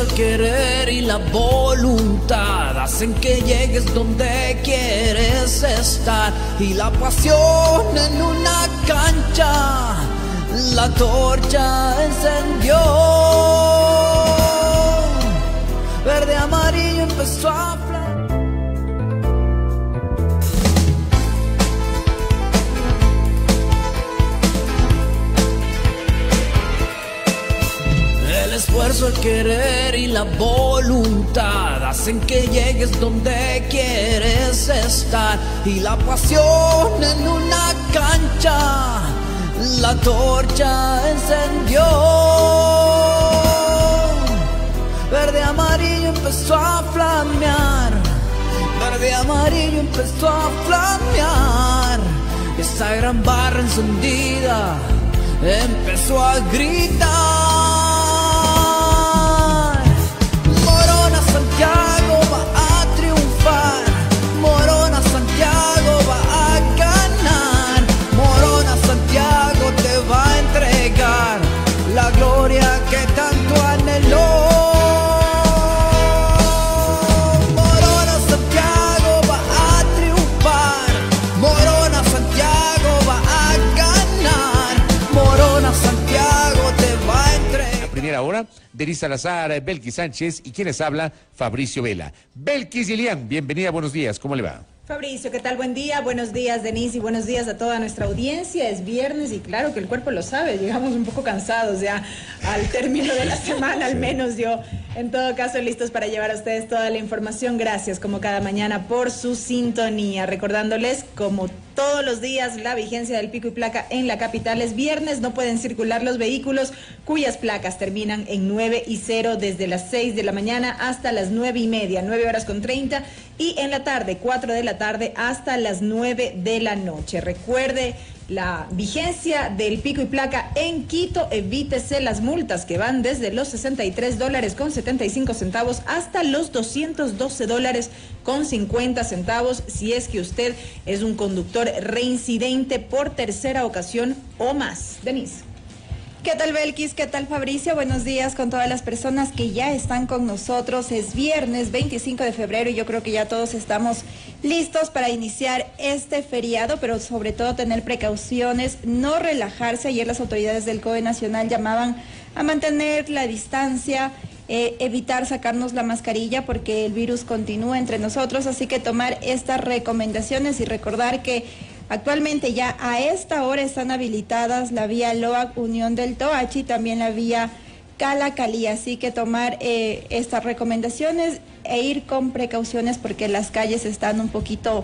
el querer y la voluntad hacen que llegues donde quieres estar. Y la pasión en una cancha, la torcha encendió. Verde amarillo empezó a esfuerzo, el querer y la voluntad hacen que llegues donde quieres estar. Y la pasión en una cancha, la torcha encendió. Verde amarillo empezó a flamear. Verde amarillo empezó a flamear. Esa gran barra encendida empezó a gritar. Denis Salazar, Belkis Sánchez y quienes habla, Fabricio Vela. Belkis Gilian, bienvenida, buenos días, ¿cómo le va? Fabricio, ¿qué tal? Buen día, buenos días Denise y buenos días a toda nuestra audiencia. Es viernes y claro que el cuerpo lo sabe, llegamos un poco cansados ya al término de la semana, al menos yo. En todo caso, listos para llevar a ustedes toda la información. Gracias como cada mañana por su sintonía. Recordándoles, como todos los días, la vigencia del pico y placa en la capital es viernes. No pueden circular los vehículos cuyas placas terminan en 9 y 0 desde las 6 de la mañana hasta las 9 y media, 9 horas con 30 y en la tarde, 4 de la tarde hasta las 9 de la noche. Recuerde la vigencia del pico y placa en Quito, evítese las multas que van desde los 63 dólares con 75 centavos hasta los 212 dólares con 50 centavos si es que usted es un conductor reincidente por tercera ocasión o más. Denise. ¿Qué tal Belkis? ¿Qué tal Fabricio? Buenos días con todas las personas que ya están con nosotros. Es viernes 25 de febrero y yo creo que ya todos estamos listos para iniciar este feriado, pero sobre todo tener precauciones, no relajarse. Ayer las autoridades del COE Nacional llamaban a mantener la distancia. Eh, evitar sacarnos la mascarilla porque el virus continúa entre nosotros, así que tomar estas recomendaciones y recordar que Actualmente ya a esta hora están habilitadas la vía Loac Unión del Toachi, también la vía Cala Cali, así que tomar eh, estas recomendaciones e ir con precauciones porque las calles están un poquito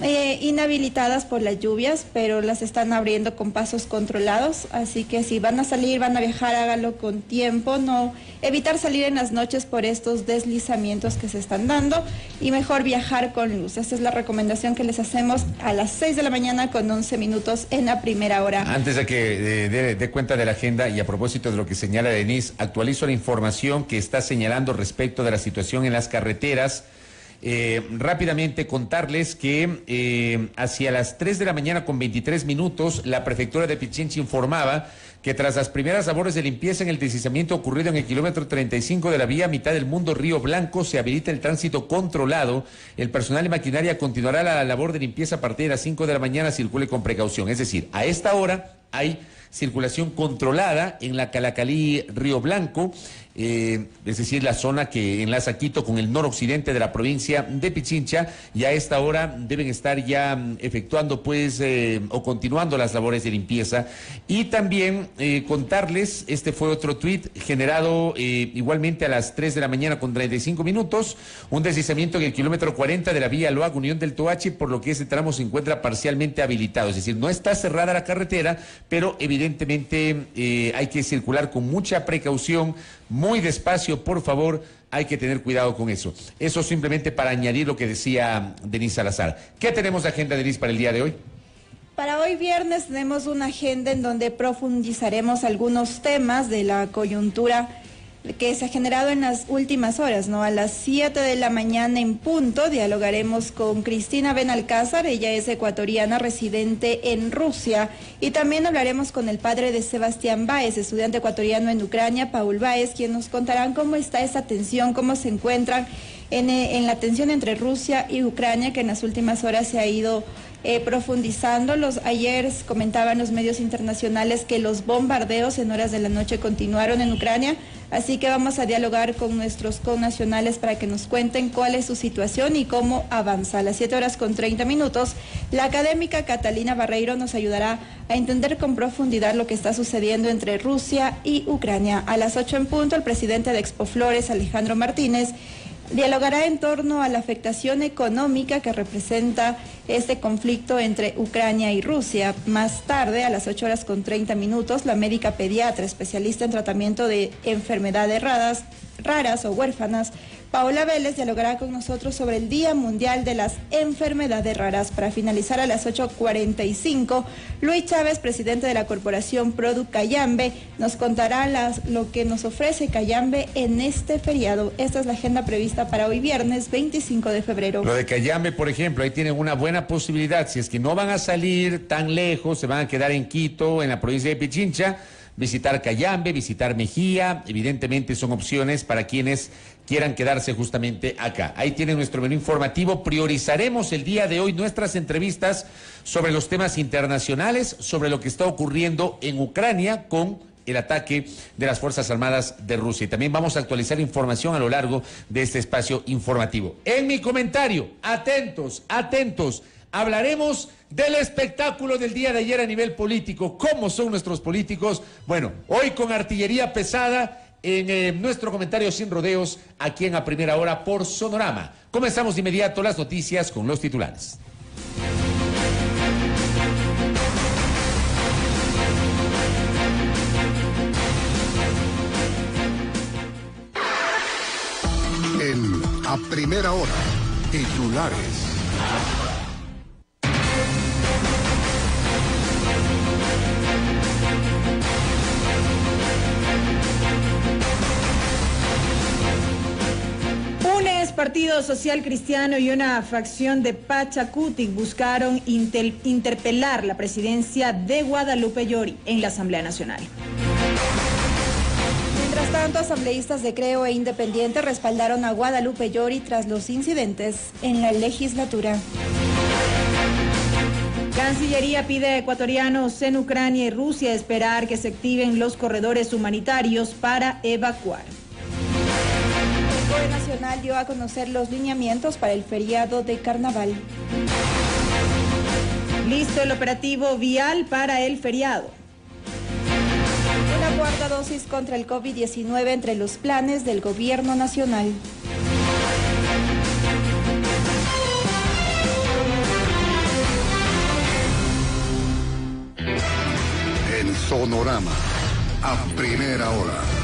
eh, inhabilitadas por las lluvias, pero las están abriendo con pasos controlados, así que si van a salir, van a viajar, hágalo con tiempo, no evitar salir en las noches por estos deslizamientos que se están dando y mejor viajar con luz. Esta es la recomendación que les hacemos a las 6 de la mañana con 11 minutos en la primera hora. Antes de que eh, dé cuenta de la agenda y a propósito de lo que señala Denise, actualizo la información que está señalando respecto de la situación en las carreteras. Eh, rápidamente contarles que eh, hacia las 3 de la mañana con 23 minutos, la prefectura de Pichincha informaba que tras las primeras labores de limpieza en el deslizamiento ocurrido en el kilómetro 35 de la vía mitad del mundo Río Blanco, se habilita el tránsito controlado. El personal de maquinaria continuará la labor de limpieza a partir de las 5 de la mañana, circule con precaución. Es decir, a esta hora hay circulación controlada en la Calacalí Río Blanco eh, es decir, la zona que enlaza Quito con el noroccidente de la provincia de Pichincha, y a esta hora deben estar ya mm, efectuando pues eh, o continuando las labores de limpieza. Y también eh, contarles, este fue otro tuit generado igualmente a las 3 de la mañana con 35 minutos, un deslizamiento en el kilómetro 40 de la vía Loa Unión del Toache, por lo que ese tramo se encuentra parcialmente habilitado, es decir, no está cerrada la carretera, pero evidentemente hay que circular con mucha precaución muy despacio, por favor, hay que tener cuidado con eso. Eso simplemente para añadir lo que decía Denise Salazar. ¿Qué tenemos de agenda, Denise, para el día de hoy? Para hoy viernes tenemos una agenda en donde profundizaremos algunos temas de la coyuntura que se ha generado en las últimas horas, ¿no? A las 7 de la mañana en punto dialogaremos con Cristina Benalcázar, ella es ecuatoriana residente en Rusia, y también hablaremos con el padre de Sebastián Báez, estudiante ecuatoriano en Ucrania, Paul Báez, quien nos contarán cómo está esa tensión, cómo se encuentran en, en la tensión entre Rusia y Ucrania, que en las últimas horas se ha ido eh, profundizando. Los, ayer comentaban los medios internacionales que los bombardeos en horas de la noche continuaron en Ucrania, así que vamos a dialogar con nuestros connacionales para que nos cuenten cuál es su situación y cómo avanza. A las 7 horas con 30 minutos, la académica Catalina Barreiro nos ayudará a entender con profundidad lo que está sucediendo entre Rusia y Ucrania. A las 8 en punto, el presidente de Expo Flores, Alejandro Martínez, dialogará en torno a la afectación económica que representa este conflicto entre Ucrania y Rusia. Más tarde, a las 8 horas con 30 minutos, la médica pediatra especialista en tratamiento de enfermedades raras, raras o huérfanas, Paola Vélez dialogará con nosotros sobre el Día Mundial de las Enfermedades Raras. Para finalizar a las 8.45, Luis Chávez, presidente de la Corporación Product Cayambe, nos contará lo que nos ofrece Cayambe en este feriado. Esta es la agenda prevista para hoy viernes 25 de febrero. Lo de Cayambe, por ejemplo, ahí tienen una buena posibilidad. Si es que no van a salir tan lejos, se van a quedar en Quito, en la provincia de Pichincha visitar Cayambe, visitar Mejía, evidentemente son opciones para quienes quieran quedarse justamente acá. Ahí tiene nuestro menú informativo. Priorizaremos el día de hoy nuestras entrevistas sobre los temas internacionales, sobre lo que está ocurriendo en Ucrania con el ataque de las Fuerzas Armadas de Rusia. Y también vamos a actualizar información a lo largo de este espacio informativo. En mi comentario, atentos, atentos. Hablaremos del espectáculo del día de ayer a nivel político. ¿Cómo son nuestros políticos? Bueno, hoy con artillería pesada en eh, nuestro comentario sin rodeos aquí en A Primera Hora por Sonorama. Comenzamos de inmediato las noticias con los titulares. En A Primera Hora, titulares. Partido Social Cristiano y una facción de Pachacutic buscaron interpelar la presidencia de Guadalupe Llori en la Asamblea Nacional. Mientras tanto, asambleístas de Creo e Independiente respaldaron a Guadalupe Llori tras los incidentes en la legislatura. Cancillería pide a ecuatorianos en Ucrania y Rusia esperar que se activen los corredores humanitarios para evacuar. El Nacional dio a conocer los lineamientos para el feriado de carnaval. Listo el operativo vial para el feriado. Una cuarta dosis contra el COVID-19 entre los planes del gobierno nacional. En Sonorama, a primera hora.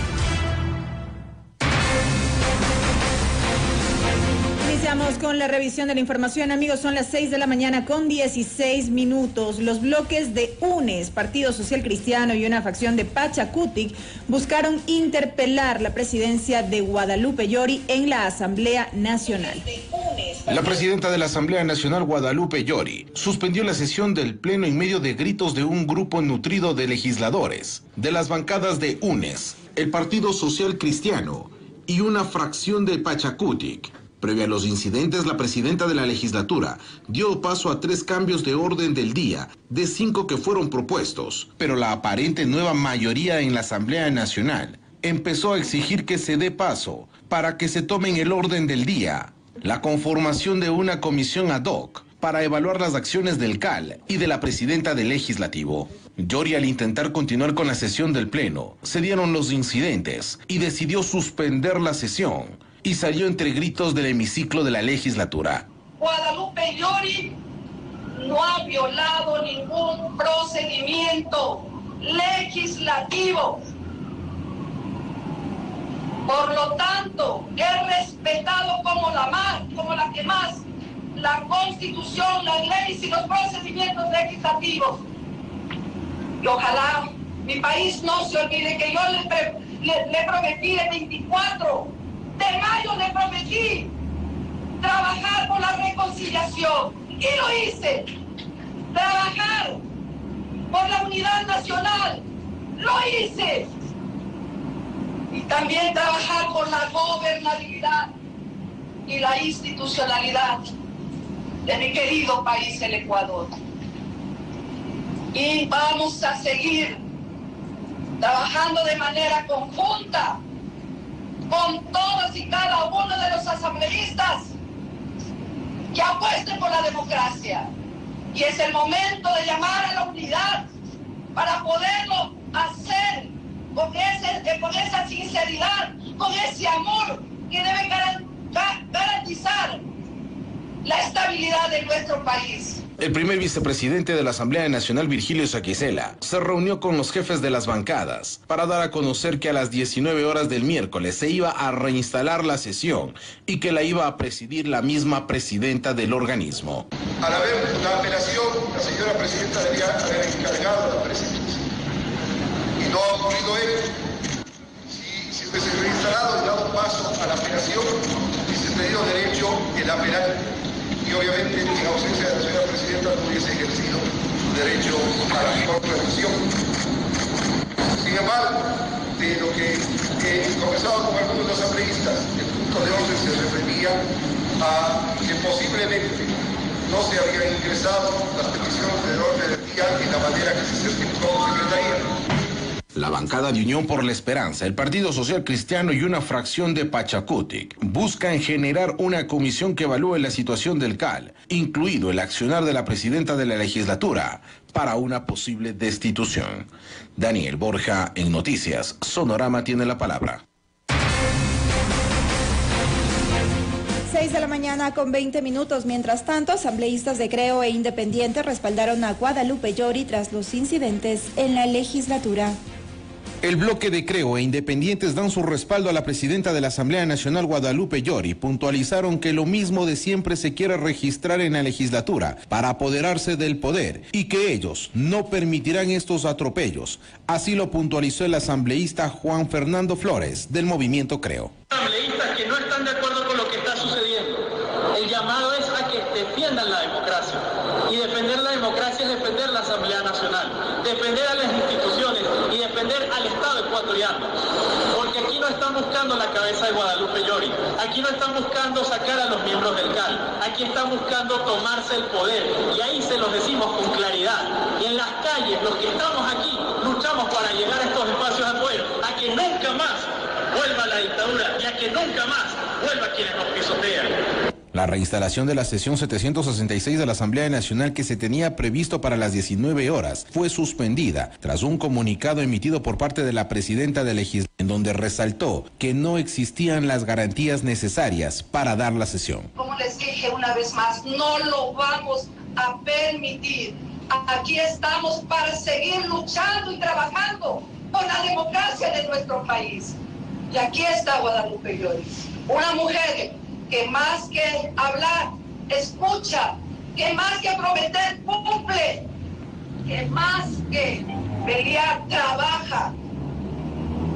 Iniciamos con la revisión de la información, amigos. Son las 6 de la mañana con 16 minutos. Los bloques de UNES, Partido Social Cristiano y una facción de Pachacutic buscaron interpelar la presidencia de Guadalupe Llori en la Asamblea Nacional. La presidenta de la Asamblea Nacional, Guadalupe Llori, suspendió la sesión del Pleno en medio de gritos de un grupo nutrido de legisladores, de las bancadas de UNES, el Partido Social Cristiano y una fracción de Pachacutic Previo a los incidentes, la presidenta de la legislatura dio paso a tres cambios de orden del día, de cinco que fueron propuestos, pero la aparente nueva mayoría en la Asamblea Nacional empezó a exigir que se dé paso para que se tomen el orden del día, la conformación de una comisión ad hoc para evaluar las acciones del CAL y de la presidenta del legislativo. Yori al intentar continuar con la sesión del Pleno, se dieron los incidentes y decidió suspender la sesión y salió entre gritos del hemiciclo de la legislatura. Guadalupe Llori no ha violado ningún procedimiento legislativo. Por lo tanto, he respetado como la más, como la que más, la constitución, las leyes y los procedimientos legislativos. Y ojalá mi país no se olvide que yo le, le, le prometí el 24 de mayo, le prometí trabajar por la reconciliación. Y lo hice. Trabajar por la unidad nacional. Lo hice. Y también trabajar por la gobernabilidad y la institucionalidad de mi querido país, el Ecuador. Y vamos a seguir trabajando de manera conjunta con todos y cada uno de los asambleístas que apuesten por la democracia. Y es el momento de llamar a la unidad para poderlo hacer con, ese, con esa sinceridad, con ese amor que debe garantizar la estabilidad de nuestro país. El primer vicepresidente de la Asamblea Nacional, Virgilio Saquicela, se reunió con los jefes de las bancadas para dar a conocer que a las 19 horas del miércoles se iba a reinstalar la sesión y que la iba a presidir la misma presidenta del organismo. Al haber la apelación, la señora presidenta debía haber encargado la presidencia. Y no ha ocurrido esto. Si se hubiese reinstalado y dado paso a la apelación, hubiese tenido derecho el apelante y obviamente en ausencia de la señora presidenta no hubiese ejercido su derecho a la contradicción. Sin embargo, de lo que he conversado con algunos los asambleístas, el punto de orden se refería a que posiblemente no se habían ingresado las peticiones del orden del día en la manera que se certificó Secretaría. La bancada de Unión por la Esperanza, el Partido Social Cristiano y una fracción de Pachacutic buscan generar una comisión que evalúe la situación del CAL, incluido el accionar de la presidenta de la legislatura, para una posible destitución. Daniel Borja, en Noticias, Sonorama tiene la palabra. 6 de la mañana con 20 minutos. Mientras tanto, asambleístas de Creo e Independiente respaldaron a Guadalupe Llori tras los incidentes en la legislatura. El bloque de Creo e Independientes dan su respaldo a la presidenta de la Asamblea Nacional Guadalupe Llori. Puntualizaron que lo mismo de siempre se quiere registrar en la legislatura para apoderarse del poder y que ellos no permitirán estos atropellos. Así lo puntualizó el asambleísta Juan Fernando Flores del movimiento Creo. Asambleístas que no están de acuerdo con lo que está sucediendo. El llamado es a que defiendan la democracia. Y defender la democracia es defender la Asamblea Nacional, defender a las instituciones y defender al Estado ecuatoriano. Porque aquí no están buscando la cabeza de Guadalupe Llori, aquí no están buscando sacar a los miembros del CAL, aquí están buscando tomarse el poder. Y ahí se los decimos con claridad. En las calles, los que estamos aquí, luchamos para llegar a estos espacios de apoyo, a que nunca más vuelva la dictadura y a que nunca más vuelva quienes nos pisotean. La reinstalación de la sesión 766 de la Asamblea Nacional que se tenía previsto para las 19 horas fue suspendida tras un comunicado emitido por parte de la presidenta de legislatura en donde resaltó que no existían las garantías necesarias para dar la sesión. Como les dije una vez más, no lo vamos a permitir. Aquí estamos para seguir luchando y trabajando por la democracia de nuestro país. Y aquí está Guadalupe Lloris, una mujer que más que hablar, escucha, que más que prometer, cumple, que más que pelear, trabaja.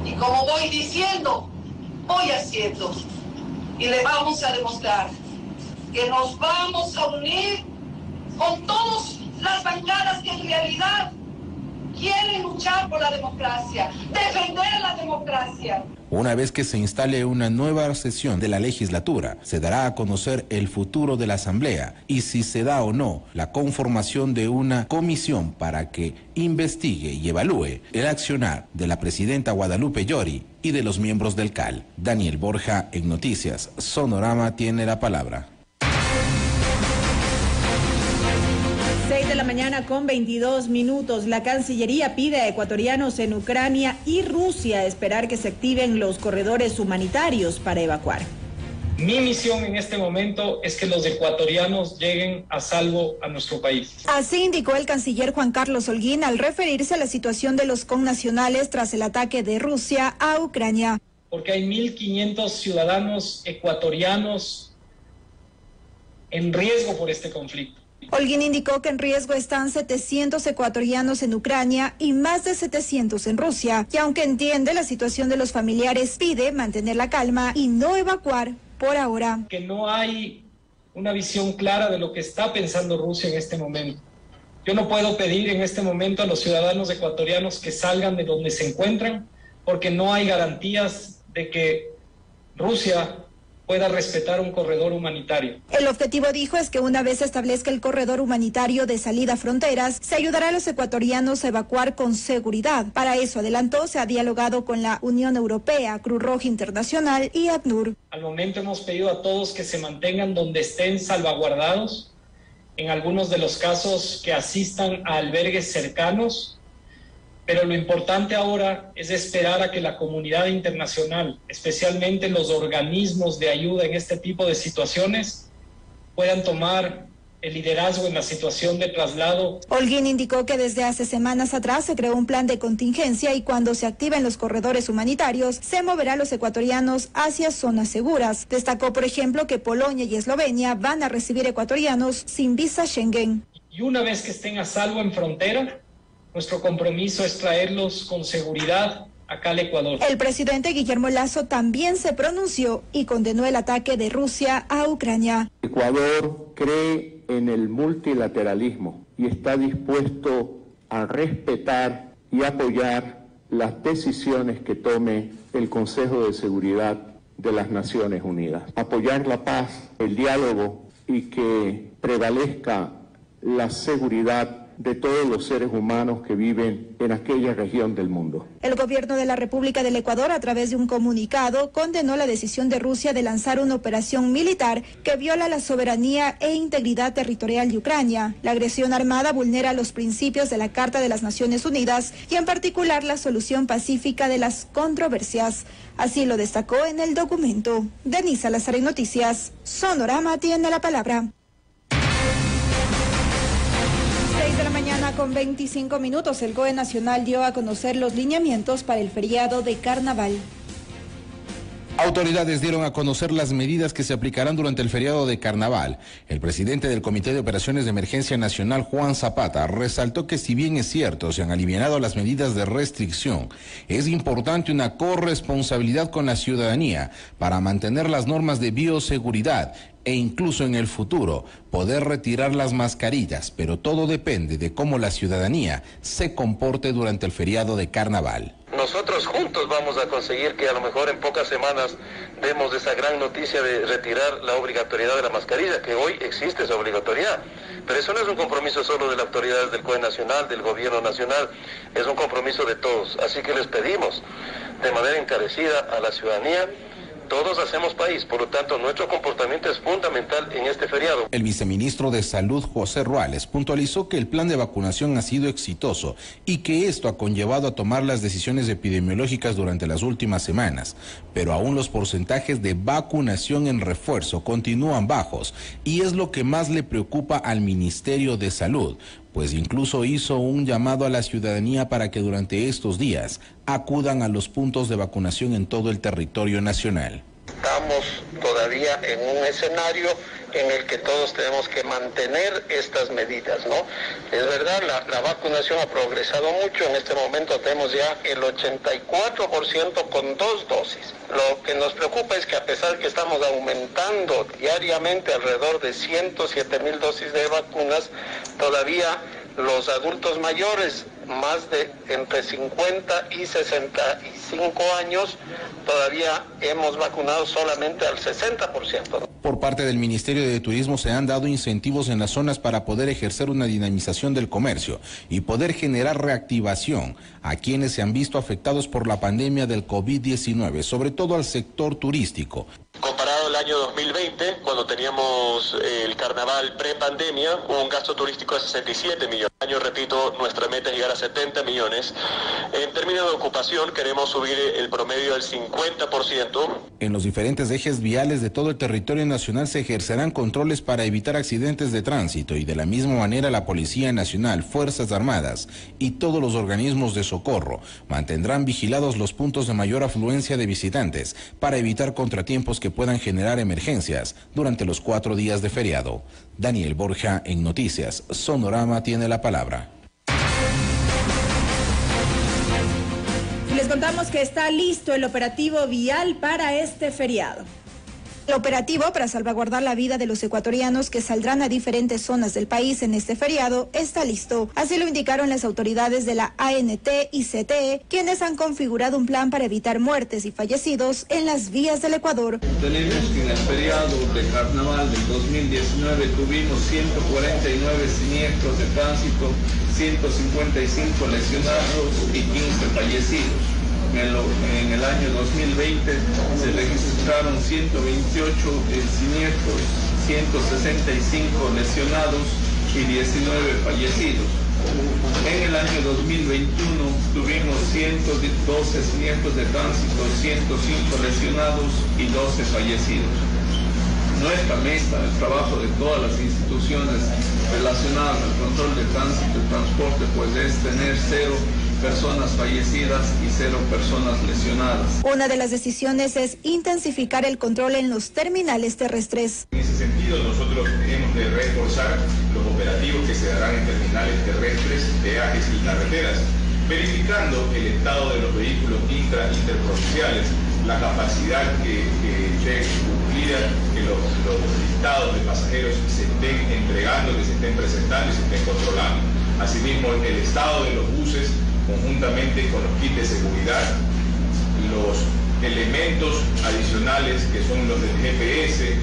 Y como voy diciendo, voy haciendo. Y le vamos a demostrar que nos vamos a unir con todas las bancadas que en realidad quieren luchar por la democracia, defender la democracia. Una vez que se instale una nueva sesión de la legislatura, se dará a conocer el futuro de la Asamblea y si se da o no la conformación de una comisión para que investigue y evalúe el accionar de la presidenta Guadalupe Llori y de los miembros del CAL. Daniel Borja en Noticias. Sonorama tiene la palabra. Mañana con 22 minutos. La Cancillería pide a ecuatorianos en Ucrania y Rusia esperar que se activen los corredores humanitarios para evacuar. Mi misión en este momento es que los ecuatorianos lleguen a salvo a nuestro país. Así indicó el canciller Juan Carlos Holguín al referirse a la situación de los connacionales tras el ataque de Rusia a Ucrania. Porque hay 1.500 ciudadanos ecuatorianos en riesgo por este conflicto. Holguín indicó que en riesgo están 700 ecuatorianos en Ucrania y más de 700 en Rusia, y aunque entiende la situación de los familiares, pide mantener la calma y no evacuar por ahora. Que no hay una visión clara de lo que está pensando Rusia en este momento. Yo no puedo pedir en este momento a los ciudadanos ecuatorianos que salgan de donde se encuentran porque no hay garantías de que Rusia pueda respetar un corredor humanitario. El objetivo, dijo, es que una vez se establezca el corredor humanitario de salida a fronteras, se ayudará a los ecuatorianos a evacuar con seguridad. Para eso, adelantó, se ha dialogado con la Unión Europea, Cruz Roja Internacional y ACNUR. Al momento hemos pedido a todos que se mantengan donde estén salvaguardados, en algunos de los casos que asistan a albergues cercanos pero lo importante ahora es esperar a que la comunidad internacional, especialmente los organismos de ayuda en este tipo de situaciones, puedan tomar el liderazgo en la situación de traslado. Holguín indicó que desde hace semanas atrás se creó un plan de contingencia y cuando se activen los corredores humanitarios, se moverá a los ecuatorianos hacia zonas seguras. Destacó, por ejemplo, que Polonia y Eslovenia van a recibir ecuatorianos sin visa Schengen. Y una vez que estén a salvo en frontera, nuestro compromiso es traerlos con seguridad acá al Ecuador. El presidente Guillermo Lazo también se pronunció y condenó el ataque de Rusia a Ucrania. Ecuador cree en el multilateralismo y está dispuesto a respetar y apoyar las decisiones que tome el Consejo de Seguridad de las Naciones Unidas. Apoyar la paz, el diálogo y que prevalezca la seguridad de todos los seres humanos que viven en aquella región del mundo. El gobierno de la República del Ecuador, a través de un comunicado, condenó la decisión de Rusia de lanzar una operación militar que viola la soberanía e integridad territorial de Ucrania. La agresión armada vulnera los principios de la Carta de las Naciones Unidas y en particular la solución pacífica de las controversias. Así lo destacó en el documento. Denisa Salazar en Noticias. Sonorama tiene la palabra. Con 25 minutos, el COE Nacional dio a conocer los lineamientos para el feriado de carnaval. Autoridades dieron a conocer las medidas que se aplicarán durante el feriado de carnaval. El presidente del Comité de Operaciones de Emergencia Nacional, Juan Zapata, resaltó que si bien es cierto, se han aliviado las medidas de restricción, es importante una corresponsabilidad con la ciudadanía para mantener las normas de bioseguridad e incluso en el futuro poder retirar las mascarillas, pero todo depende de cómo la ciudadanía se comporte durante el feriado de carnaval. Nosotros juntos vamos a conseguir que a lo mejor en pocas semanas demos esa gran noticia de retirar la obligatoriedad de la mascarilla, que hoy existe esa obligatoriedad. Pero eso no es un compromiso solo de las autoridades del COE Nacional, del Gobierno Nacional, es un compromiso de todos. Así que les pedimos de manera encarecida a la ciudadanía todos hacemos país, por lo tanto nuestro comportamiento es fundamental en este feriado. El viceministro de Salud, José Ruales, puntualizó que el plan de vacunación ha sido exitoso y que esto ha conllevado a tomar las decisiones epidemiológicas durante las últimas semanas, pero aún los porcentajes de vacunación en refuerzo continúan bajos y es lo que más le preocupa al Ministerio de Salud, pues incluso hizo un llamado a la ciudadanía para que durante estos días acudan a los puntos de vacunación en todo el territorio nacional. Estamos todavía en un escenario en el que todos tenemos que mantener estas medidas, ¿no? Es verdad, la, vacunación ha progresado mucho, en este momento tenemos ya el 84% con dos dosis. Lo que nos preocupa es que a pesar que estamos aumentando diariamente alrededor de 107 mil dosis de vacunas, todavía los adultos mayores más de entre 50 y 65 años, todavía hemos vacunado solamente al 60%. Por parte del Ministerio de Turismo se han dado incentivos en las zonas para poder ejercer una dinamización del comercio y poder generar reactivación a quienes se han visto afectados por la pandemia del COVID-19, sobre todo al sector turístico. Comparado al año 2020, cuando teníamos el carnaval pre-pandemia, un gasto turístico de 67 millones. Año, repito, nuestra meta es llegar a 70 millones. En términos de ocupación, queremos subir el promedio al 50%. En los diferentes ejes viales de todo el territorio nacional se ejercerán controles para evitar accidentes de tránsito y de la misma manera la Policía Nacional, Fuerzas Armadas y todos los organismos de socorro mantendrán vigilados los puntos de mayor afluencia de visitantes para evitar contratiempos que puedan generar emergencias durante los cuatro días de feriado. Daniel Borja en Noticias. Sonorama tiene la palabra. Contamos que está listo el operativo vial para este feriado. El operativo para salvaguardar la vida de los ecuatorianos que saldrán a diferentes zonas del país en este feriado está listo. Así lo indicaron las autoridades de la ANT y CTE, quienes han configurado un plan para evitar muertes y fallecidos en las vías del Ecuador. Tenemos que en el feriado de carnaval del 2019 tuvimos 149 siniestros de tránsito, 155 lesionados y 15 fallecidos. En el, año 2020 se registraron 128 siniestros, 165 lesionados y 19 fallecidos. En el año 2021 tuvimos 112 siniestros de tránsito, 105 lesionados y 12 fallecidos. Nuestra meta, el trabajo de todas las instituciones relacionadas al control de tránsito y transporte, pues es tener cero personas fallecidas y cero personas lesionadas. Una de las decisiones es intensificar el control en los terminales terrestres. En ese sentido, nosotros tenemos que reforzar los operativos que se darán en terminales terrestres, peajes y carreteras, verificando el estado de los vehículos intra interprovinciales, la capacidad que, que esté cumplida, que los, los listados de pasajeros se estén entregando, que se estén presentando y se estén controlando. Asimismo, el estado de los buses conjuntamente con los kits de seguridad, los elementos adicionales que son los del GPS,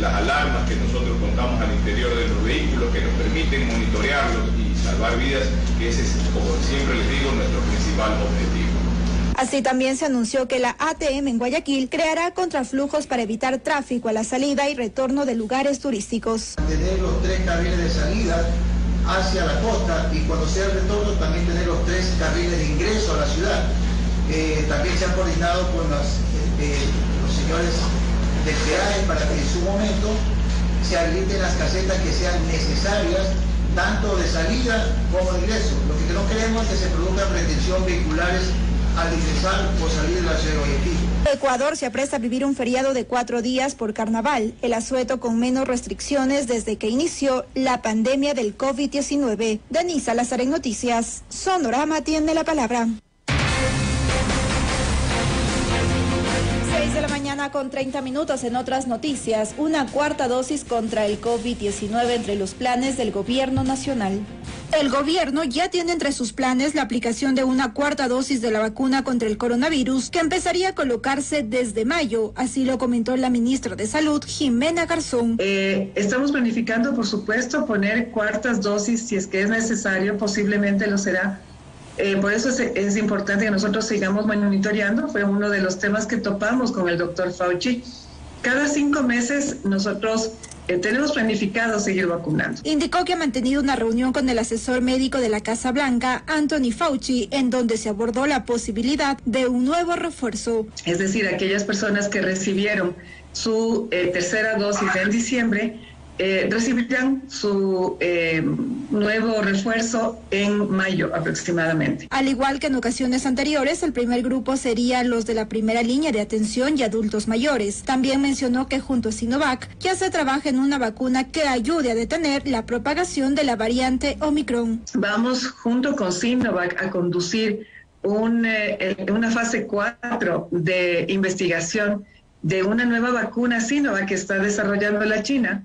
las alarmas que nosotros contamos al interior de los vehículos que nos permiten monitorearlos y salvar vidas, que ese es, como siempre les digo, nuestro principal objetivo. Así también se anunció que la ATM en Guayaquil creará contraflujos para evitar tráfico a la salida y retorno de lugares turísticos. Tener los tres carriles de salida hacia la costa y cuando sea el retorno también tener los tres carriles de ingreso a la ciudad. Eh, también se ha coordinado con eh, los señores del peaje para que en su momento se habiliten las casetas que sean necesarias tanto de salida como de ingreso. Lo que no queremos es que se produzcan retención vehiculares al ingresar o salir de la. Ecuador se apresta a vivir un feriado de cuatro días por carnaval, el asueto con menos restricciones desde que inició la pandemia del COVID-19. Denisa Salazar en Noticias, Sonorama tiene la palabra. Mañana con 30 minutos en otras noticias, una cuarta dosis contra el COVID-19 entre los planes del gobierno nacional. El gobierno ya tiene entre sus planes la aplicación de una cuarta dosis de la vacuna contra el coronavirus que empezaría a colocarse desde mayo, así lo comentó la ministra de Salud, Jimena Garzón. Eh, estamos planificando, por supuesto, poner cuartas dosis si es que es necesario, posiblemente lo será. Eh, por eso es, es, importante que nosotros sigamos monitoreando, fue uno de los temas que topamos con el doctor Fauci. Cada cinco meses nosotros eh, tenemos planificado seguir vacunando. Indicó que ha mantenido una reunión con el asesor médico de la Casa Blanca, Anthony Fauci, en donde se abordó la posibilidad de un nuevo refuerzo. Es decir, aquellas personas que recibieron su eh, tercera dosis en diciembre eh, recibirán su eh, nuevo refuerzo en mayo aproximadamente. Al igual que en ocasiones anteriores, el primer grupo sería los de la primera línea de atención y adultos mayores. También mencionó que junto a Sinovac ya se trabaja en una vacuna que ayude a detener la propagación de la variante Omicron. Vamos junto con Sinovac a conducir eh, una fase 4 de investigación de una nueva vacuna Sinovac que está desarrollando la China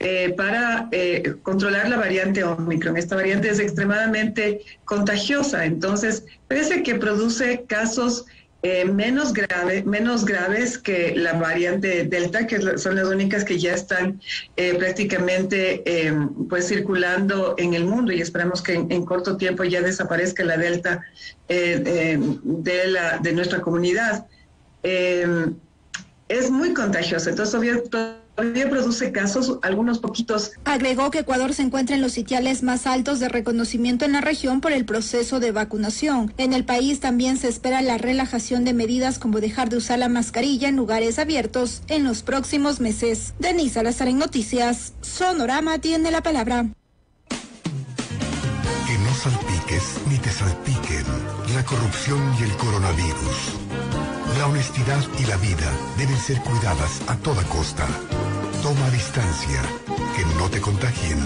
eh, para eh, controlar la variante Omicron. Esta variante es extremadamente contagiosa, entonces parece que produce casos eh, menos, grave, menos graves que la variante Delta, que son las únicas que ya están prácticamente pues circulando en el mundo y esperamos que en, corto tiempo ya desaparezca la Delta de, la, de nuestra comunidad. es muy contagiosa, entonces obviamente todavía produce casos, algunos poquitos. Agregó que Ecuador se encuentra en los sitiales más altos de reconocimiento en la región por el proceso de vacunación. En el país también se espera la relajación de medidas como dejar de usar la mascarilla en lugares abiertos en los próximos meses. Denise Salazar en Noticias, Sonorama tiene la palabra. Que no salpiques ni te salpiquen la corrupción y el coronavirus. La honestidad y la vida deben ser cuidadas a toda costa. Toma distancia, que no te contagien.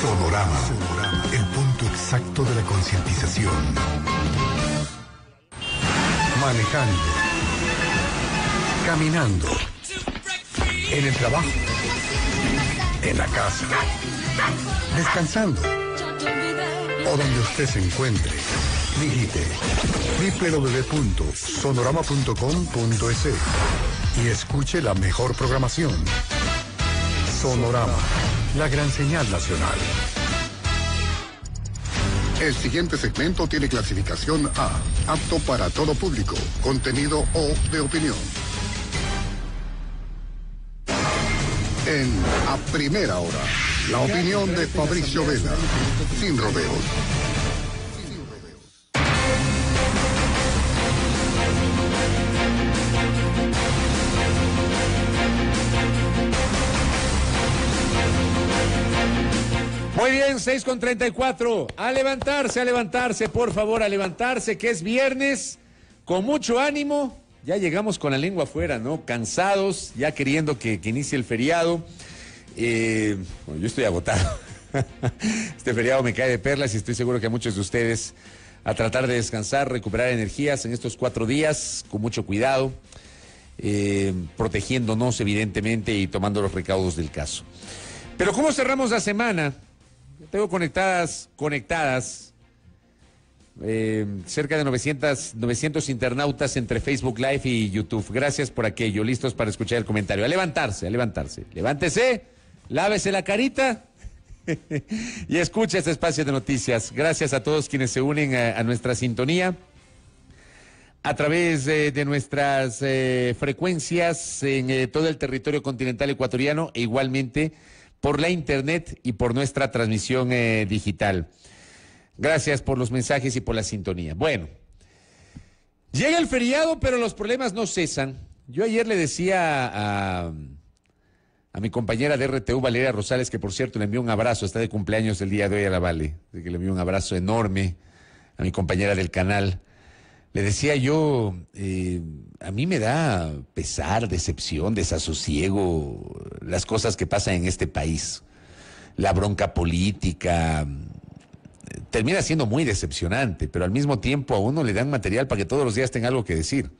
Sonorama, el punto exacto de la concientización. Manejando. Caminando. En el trabajo. En la casa. Descansando. O donde usted se encuentre. Digite www.sonorama.com.es y escuche la mejor programación. Sonorama, la gran señal nacional. El siguiente segmento tiene clasificación A, apto para todo público, contenido O de opinión. En A Primera Hora, la opinión de Fabricio Vela, sin rodeos. Bien, 6 con 34. A levantarse, a levantarse, por favor, a levantarse, que es viernes, con mucho ánimo. Ya llegamos con la lengua afuera, ¿no? Cansados, ya queriendo que, que inicie el feriado. Eh, bueno, yo estoy agotado. Este feriado me cae de perlas y estoy seguro que a muchos de ustedes a tratar de descansar, recuperar energías en estos cuatro días, con mucho cuidado, eh, protegiéndonos evidentemente y tomando los recaudos del caso. Pero ¿cómo cerramos la semana? Tengo conectadas, conectadas, eh, cerca de 900, 900 internautas entre Facebook Live y YouTube. Gracias por aquello, listos para escuchar el comentario. A levantarse, a levantarse. Levántese, lávese la carita y escuche este espacio de noticias. Gracias a todos quienes se unen a, nuestra sintonía a través de nuestras eh, frecuencias en eh, todo el territorio continental ecuatoriano e igualmente por la internet y por nuestra transmisión eh, digital. Gracias por los mensajes y por la sintonía. Bueno, llega el feriado, pero los problemas no cesan. Yo ayer le decía a, a mi compañera de RTU, Valeria Rosales, que por cierto le envió un abrazo, está de cumpleaños el día de hoy a la Vale, que le envió un abrazo enorme a mi compañera del canal. Le decía yo, eh, a mí me da pesar, decepción, desasosiego las cosas que pasan en este país. La bronca política eh, termina siendo muy decepcionante, pero al mismo tiempo a uno le dan material para que todos los días tenga algo que decir.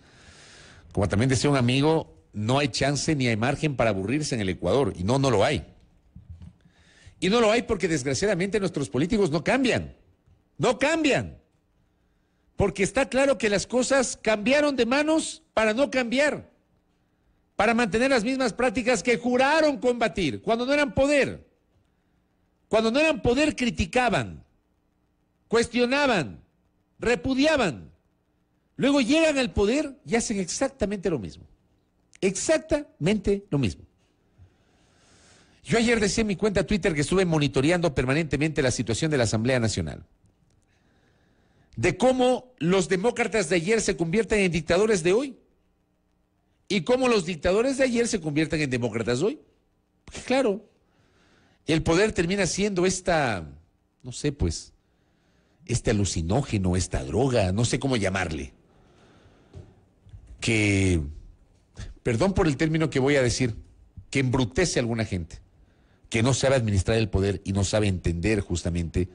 Como también decía un amigo, no hay chance ni hay margen para aburrirse en el Ecuador, y no, no lo hay. Y no lo hay porque desgraciadamente nuestros políticos no cambian, no cambian porque está claro que las cosas cambiaron de manos para no cambiar, para mantener las mismas prácticas que juraron combatir, cuando no eran poder. Cuando no eran poder criticaban, cuestionaban, repudiaban. Luego llegan al poder y hacen exactamente lo mismo. Exactamente lo mismo. Yo ayer decía en mi cuenta Twitter que estuve monitoreando permanentemente la situación de la Asamblea Nacional de cómo los demócratas de ayer se convierten en dictadores de hoy y cómo los dictadores de ayer se convierten en demócratas de hoy. Porque claro, el poder termina siendo esta, no sé, pues, este alucinógeno, esta droga, no sé cómo llamarle, que, perdón por el término que voy a decir, que embrutece a alguna gente, que no sabe administrar el poder y no sabe entender justamente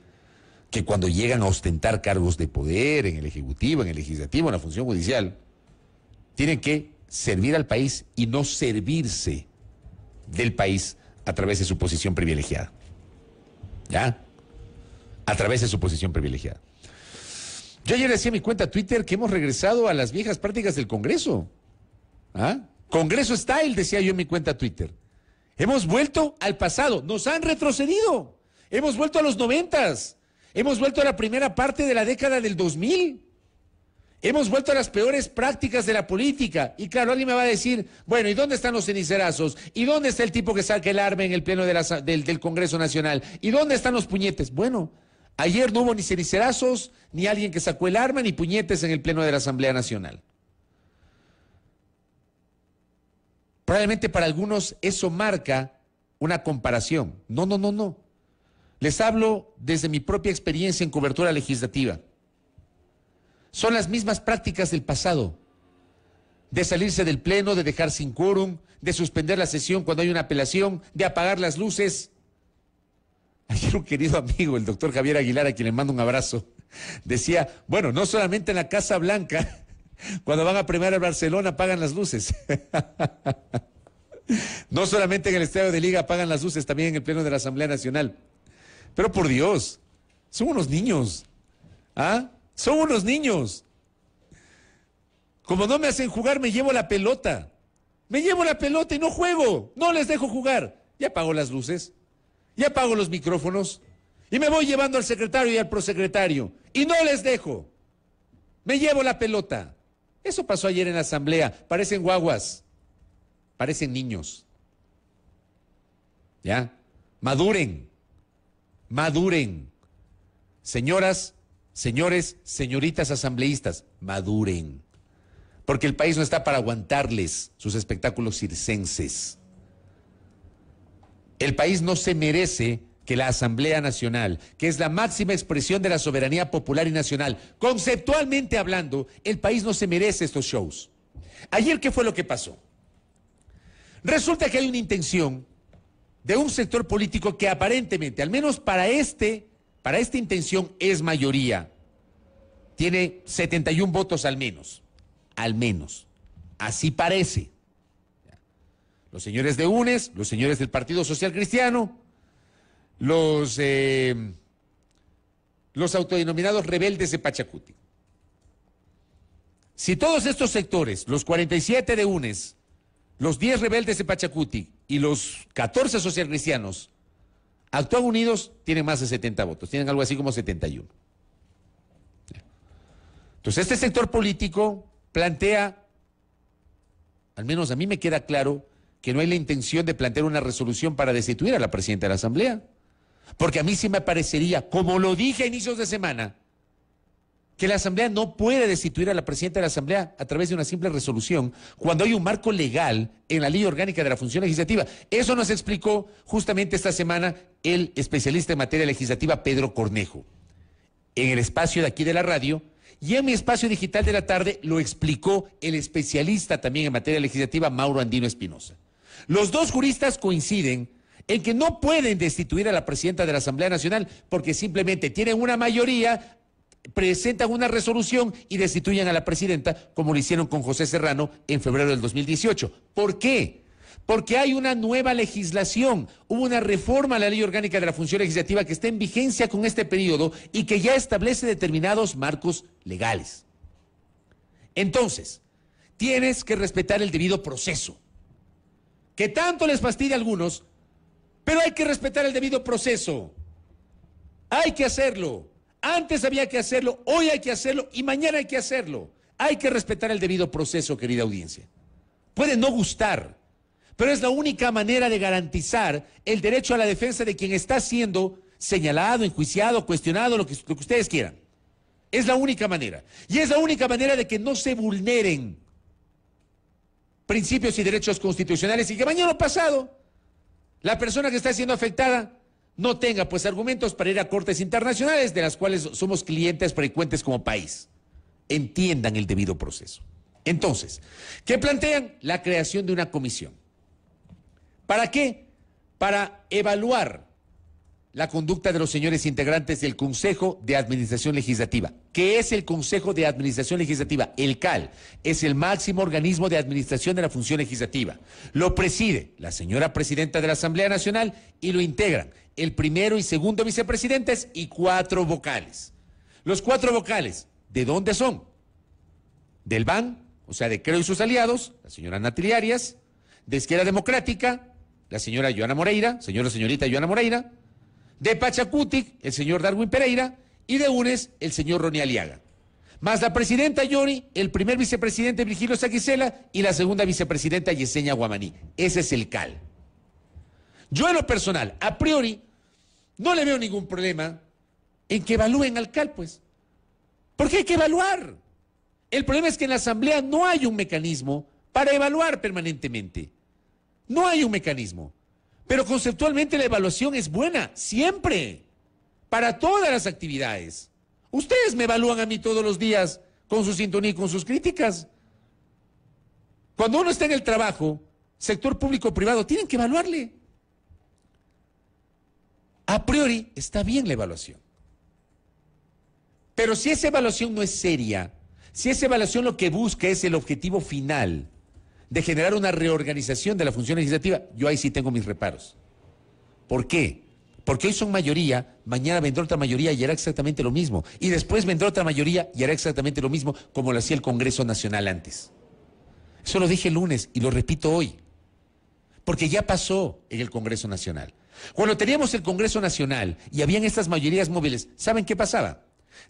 que cuando llegan a ostentar cargos de poder en el Ejecutivo, en el Legislativo, en la función judicial, tienen que servir al país y no servirse del país a través de su posición privilegiada. ¿Ya? A través de su posición privilegiada. Yo ayer decía en mi cuenta Twitter que hemos regresado a las viejas prácticas del Congreso. ¿Ah? Congreso style, decía yo en mi cuenta Twitter. Hemos vuelto al pasado, nos han retrocedido. Hemos vuelto a los noventas. Hemos vuelto a la primera parte de la década del 2000. Hemos vuelto a las peores prácticas de la política. Y claro, alguien me va a decir, bueno, ¿y dónde están los cenicerazos? ¿Y dónde está el tipo que saca el arma en el pleno del, del Congreso Nacional? ¿Y dónde están los puñetes? Bueno, ayer no hubo ni cenicerazos, ni alguien que sacó el arma, ni puñetes en el pleno de la Asamblea Nacional. Probablemente para algunos eso marca una comparación. No, no, no, no. Les hablo desde mi propia experiencia en cobertura legislativa. Son las mismas prácticas del pasado. de salirse del pleno, de dejar sin quórum, de suspender la sesión cuando hay una apelación, de apagar las luces. Ayer un querido amigo, el doctor Javier Aguilar, a quien le mando un abrazo, decía, bueno, no solamente en la Casa Blanca, cuando van a premiar al Barcelona apagan las luces. no solamente en el Estadio de Liga apagan las luces, también en el Pleno de la Asamblea Nacional. Pero por Dios, son unos niños. ¿Ah? Son unos niños. Como no me hacen jugar, me llevo la pelota. Me llevo la pelota y no juego. No les dejo jugar. Ya apago las luces. Ya apago los micrófonos. Y me voy llevando al secretario y al prosecretario. Y no les dejo. Me llevo la pelota. Eso pasó ayer en la asamblea. Parecen guaguas. Parecen niños. ¿Ya? Maduren. Maduren. Señoras, señores, señoritas asambleístas, maduren porque el país no está para aguantarles sus espectáculos circenses. El país no se merece que la Asamblea Nacional, que es la máxima expresión de la soberanía popular y nacional, conceptualmente hablando, el país no se merece estos shows. Ayer, ¿qué fue lo que pasó? Resulta que hay una intención de un sector político que aparentemente, al menos para este, para esta intención es mayoría. Tiene 71 votos al menos al menos. Así parece. Los señores de UNES, los señores del Partido Social Cristiano, los, eh, los autodenominados rebeldes de Pachacuti. Si todos estos sectores, los 47 de UNES, los 10 rebeldes de Pachacuti y los 14 socialcristianos, actúan unidos, tienen más de 70 votos, tienen algo así como 71. Entonces, este sector político plantea, al menos a mí me queda claro, que no hay la intención de plantear una resolución para destituir a la presidenta de la Asamblea. Porque a mí sí me parecería, como lo dije a inicios de semana, que la Asamblea no puede destituir a la presidenta de la Asamblea a través de una simple resolución cuando hay un marco legal en la ley orgánica de la función legislativa. Eso nos explicó justamente esta semana el especialista en materia legislativa Pedro Cornejo. En el espacio de aquí de la radio, y en mi espacio digital de la tarde lo explicó el especialista también en materia legislativa, Mauro Andino Espinosa. Los dos juristas coinciden en que no pueden destituir a la presidenta de la Asamblea Nacional porque simplemente tienen una mayoría, presentan una resolución y destituyen a la presidenta, como lo hicieron con José Serrano en febrero del 2018. ¿Por qué? porque hay una nueva legislación, hubo una reforma a la ley orgánica de la función legislativa que está en vigencia con este periodo y que ya establece determinados marcos legales. Entonces, tienes que respetar el debido proceso, que tanto les fastidia a algunos, pero hay que respetar el debido proceso. Hay que hacerlo. Antes había que hacerlo, hoy hay que hacerlo y mañana hay que hacerlo. Hay que respetar el debido proceso, querida audiencia. Puede no gustar, pero es la única manera de garantizar el derecho a la defensa de quien está siendo señalado, enjuiciado, cuestionado, lo que, lo que ustedes quieran. Es la única manera. Y es la única manera de que no se vulneren principios y derechos constitucionales y que mañana pasado la persona que está siendo afectada no tenga pues argumentos para ir a cortes internacionales de las cuales somos clientes frecuentes como país. Entiendan el debido proceso. Entonces, ¿qué plantean? La creación de una comisión. ¿Para qué? Para evaluar la conducta de los señores integrantes del Consejo de Administración Legislativa. ¿Qué es el Consejo de Administración Legislativa? El CAL es el máximo organismo de administración de la función legislativa. Lo preside la señora presidenta de la Asamblea Nacional y lo integran el primero y segundo vicepresidentes y cuatro vocales. Los cuatro vocales, ¿de dónde son? Del BAN, o sea, de Creo y sus aliados, la señora Natri Arias, de Izquierda Democrática, la señora Joana Moreira, señora señorita Joana Moreira, de Pachacutic, el señor Darwin Pereira, y de UNES, el señor Ronnie Aliaga. Más la presidenta Yori, el primer vicepresidente Virgilio Saquicela y la segunda vicepresidenta Yesenia Guamaní. Ese es el CAL. Yo en lo personal, a priori, no le veo ningún problema en que evalúen al CAL, pues. Porque hay que evaluar. El problema es que en la Asamblea no hay un mecanismo para evaluar permanentemente. No hay un mecanismo. Pero conceptualmente la evaluación es buena, siempre, para todas las actividades. Ustedes me evalúan a mí todos los días con su sintonía y con sus críticas. Cuando uno está en el trabajo, sector público-privado, tienen que evaluarle. A priori está bien la evaluación. Pero si esa evaluación no es seria, si esa evaluación lo que busca es el objetivo final de generar una reorganización de la función legislativa, yo ahí sí tengo mis reparos. ¿Por qué? Porque hoy son mayoría, mañana vendrá otra mayoría y hará exactamente lo mismo. Y después vendrá otra mayoría y hará exactamente lo mismo como lo hacía el Congreso Nacional antes. Eso lo dije el lunes y lo repito hoy. Porque ya pasó en el Congreso Nacional. Cuando teníamos el Congreso Nacional y habían estas mayorías móviles, ¿saben qué pasaba?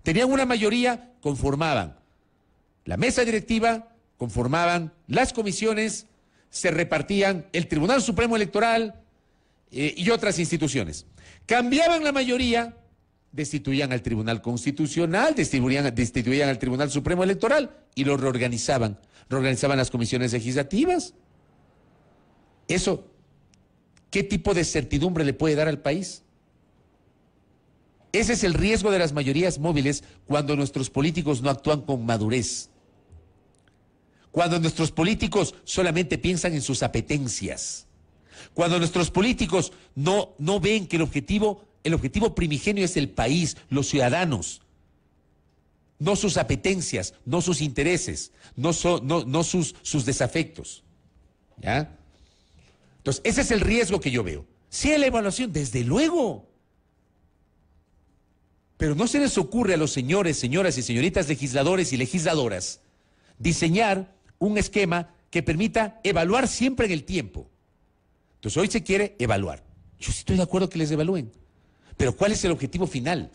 Tenían una mayoría, conformaban la mesa directiva, conformaban las comisiones, se repartían el Tribunal Supremo Electoral eh, y otras instituciones. Cambiaban la mayoría, destituían al Tribunal Constitucional, destituían, destituían al Tribunal Supremo Electoral y lo reorganizaban. Reorganizaban las comisiones legislativas. Eso ¿Qué tipo de certidumbre le puede dar al país? Ese es el riesgo de las mayorías móviles cuando nuestros políticos no actúan con madurez. Cuando nuestros políticos solamente piensan en sus apetencias. Cuando nuestros políticos no, no ven que el objetivo, el objetivo primigenio es el país, los ciudadanos. No sus apetencias, no sus intereses, no, no, no sus, sus desafectos. ¿Ya? Entonces, ese es el riesgo que yo veo. Sí, la evaluación, desde luego. Pero no se les ocurre a los señores, señoras y señoritas legisladores y legisladoras diseñar un esquema que permita evaluar siempre en el tiempo. Entonces, hoy se quiere evaluar. Yo sí estoy de acuerdo que les evalúen. Pero ¿cuál es el objetivo final?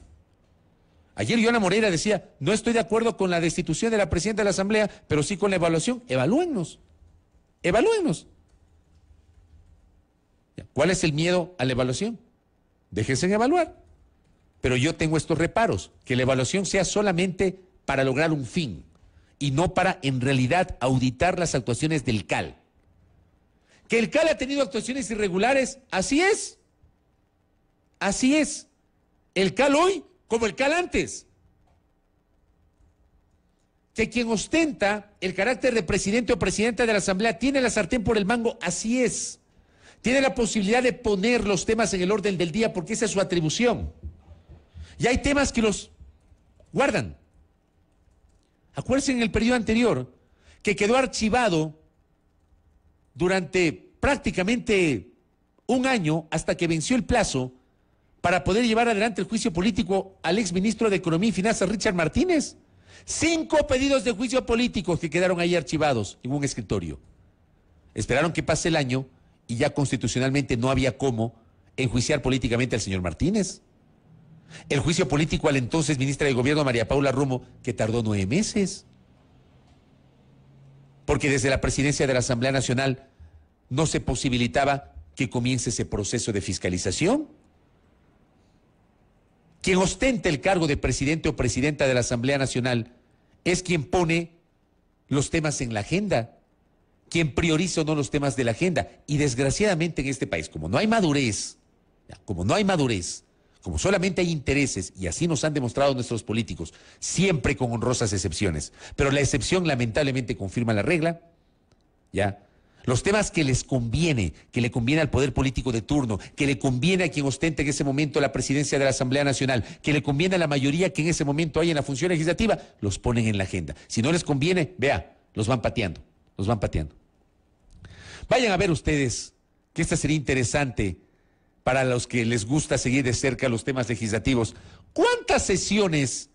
Ayer Joana Moreira decía, no estoy de acuerdo con la destitución de la presidenta de la Asamblea, pero sí con la evaluación. Evalúennos. Evalúennos. ¿Cuál es el miedo a la evaluación? Déjense evaluar. Pero yo tengo estos reparos, que la evaluación sea solamente para lograr un fin y no para en realidad auditar las actuaciones del CAL. Que el CAL ha tenido actuaciones irregulares, así es. Así es. El CAL hoy como el CAL antes. Que quien ostenta el carácter de presidente o presidenta de la Asamblea tiene la sartén por el mango, así es tiene la posibilidad de poner los temas en el orden del día porque esa es su atribución. Y hay temas que los guardan. Acuérdense en el periodo anterior que quedó archivado durante prácticamente un año hasta que venció el plazo para poder llevar adelante el juicio político al exministro de Economía y Finanzas, Richard Martínez. Cinco pedidos de juicio político que quedaron ahí archivados en un escritorio. Esperaron que pase el año y ya constitucionalmente no había cómo enjuiciar políticamente al señor Martínez. El juicio político al entonces ministra de Gobierno María Paula Romo, que tardó nueve meses. Porque desde la presidencia de la Asamblea Nacional no se posibilitaba que comience ese proceso de fiscalización. Quien ostenta el cargo de presidente o presidenta de la Asamblea Nacional es quien pone los temas en la agenda quien prioriza o no los temas de la agenda. Y desgraciadamente en este país, como no hay madurez, como no hay madurez, como solamente hay intereses, y así nos han demostrado nuestros políticos, siempre con honrosas excepciones, pero la excepción lamentablemente confirma la regla, ¿ya? Los temas que les conviene, que le conviene al poder político de turno, que le conviene a quien ostente en ese momento la presidencia de la Asamblea Nacional, que le conviene a la mayoría que en ese momento hay en la función legislativa, los ponen en la agenda. Si no les conviene, vea, los van pateando, los van pateando. Vayan a ver ustedes, que esta sería interesante para los que les gusta seguir de cerca los temas legislativos. ¿Cuántas sesiones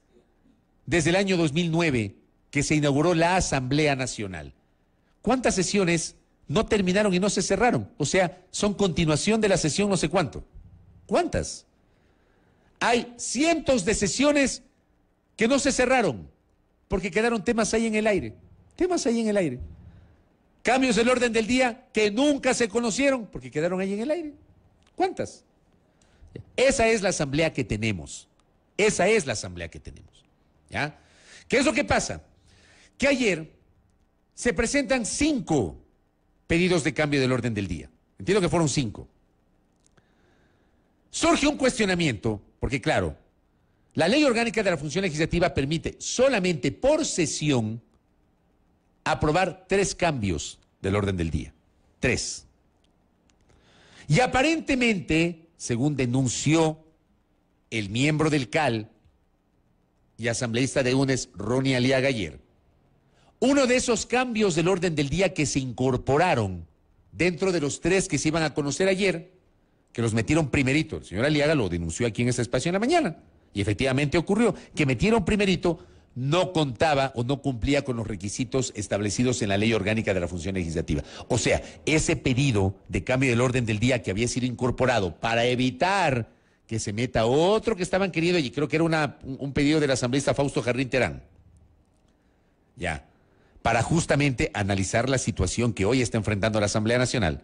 desde el año 2009 que se inauguró la Asamblea Nacional? ¿Cuántas sesiones no terminaron y no se cerraron? O sea, son continuación de la sesión no sé cuánto. ¿Cuántas? Hay cientos de sesiones que no se cerraron porque quedaron temas ahí en el aire. Temas ahí en el aire. Cambios del orden del día que nunca se conocieron porque quedaron ahí en el aire. ¿Cuántas? Esa es la asamblea que tenemos. Esa es la asamblea que tenemos. ¿Ya? ¿Qué es lo que pasa? Que ayer se presentan cinco pedidos de cambio del orden del día. Entiendo que fueron cinco. Surge un cuestionamiento, porque claro, la ley orgánica de la función legislativa permite solamente por sesión aprobar tres cambios del orden del día. Tres. Y aparentemente, según denunció el miembro del CAL y asambleísta de UNES, Ronnie Aliaga ayer, uno de esos cambios del orden del día que se incorporaron dentro de los tres que se iban a conocer ayer, que los metieron primerito, el señor Aliaga lo denunció aquí en este espacio en la mañana, y efectivamente ocurrió, que metieron primerito no contaba o no cumplía con los requisitos establecidos en la ley orgánica de la función legislativa. O sea, ese pedido de cambio del orden del día que había sido incorporado para evitar que se meta otro que estaban queriendo, y creo que era una, un pedido del asambleísta Fausto Jarrín Terán. Ya, para justamente analizar la situación que hoy está enfrentando la Asamblea Nacional.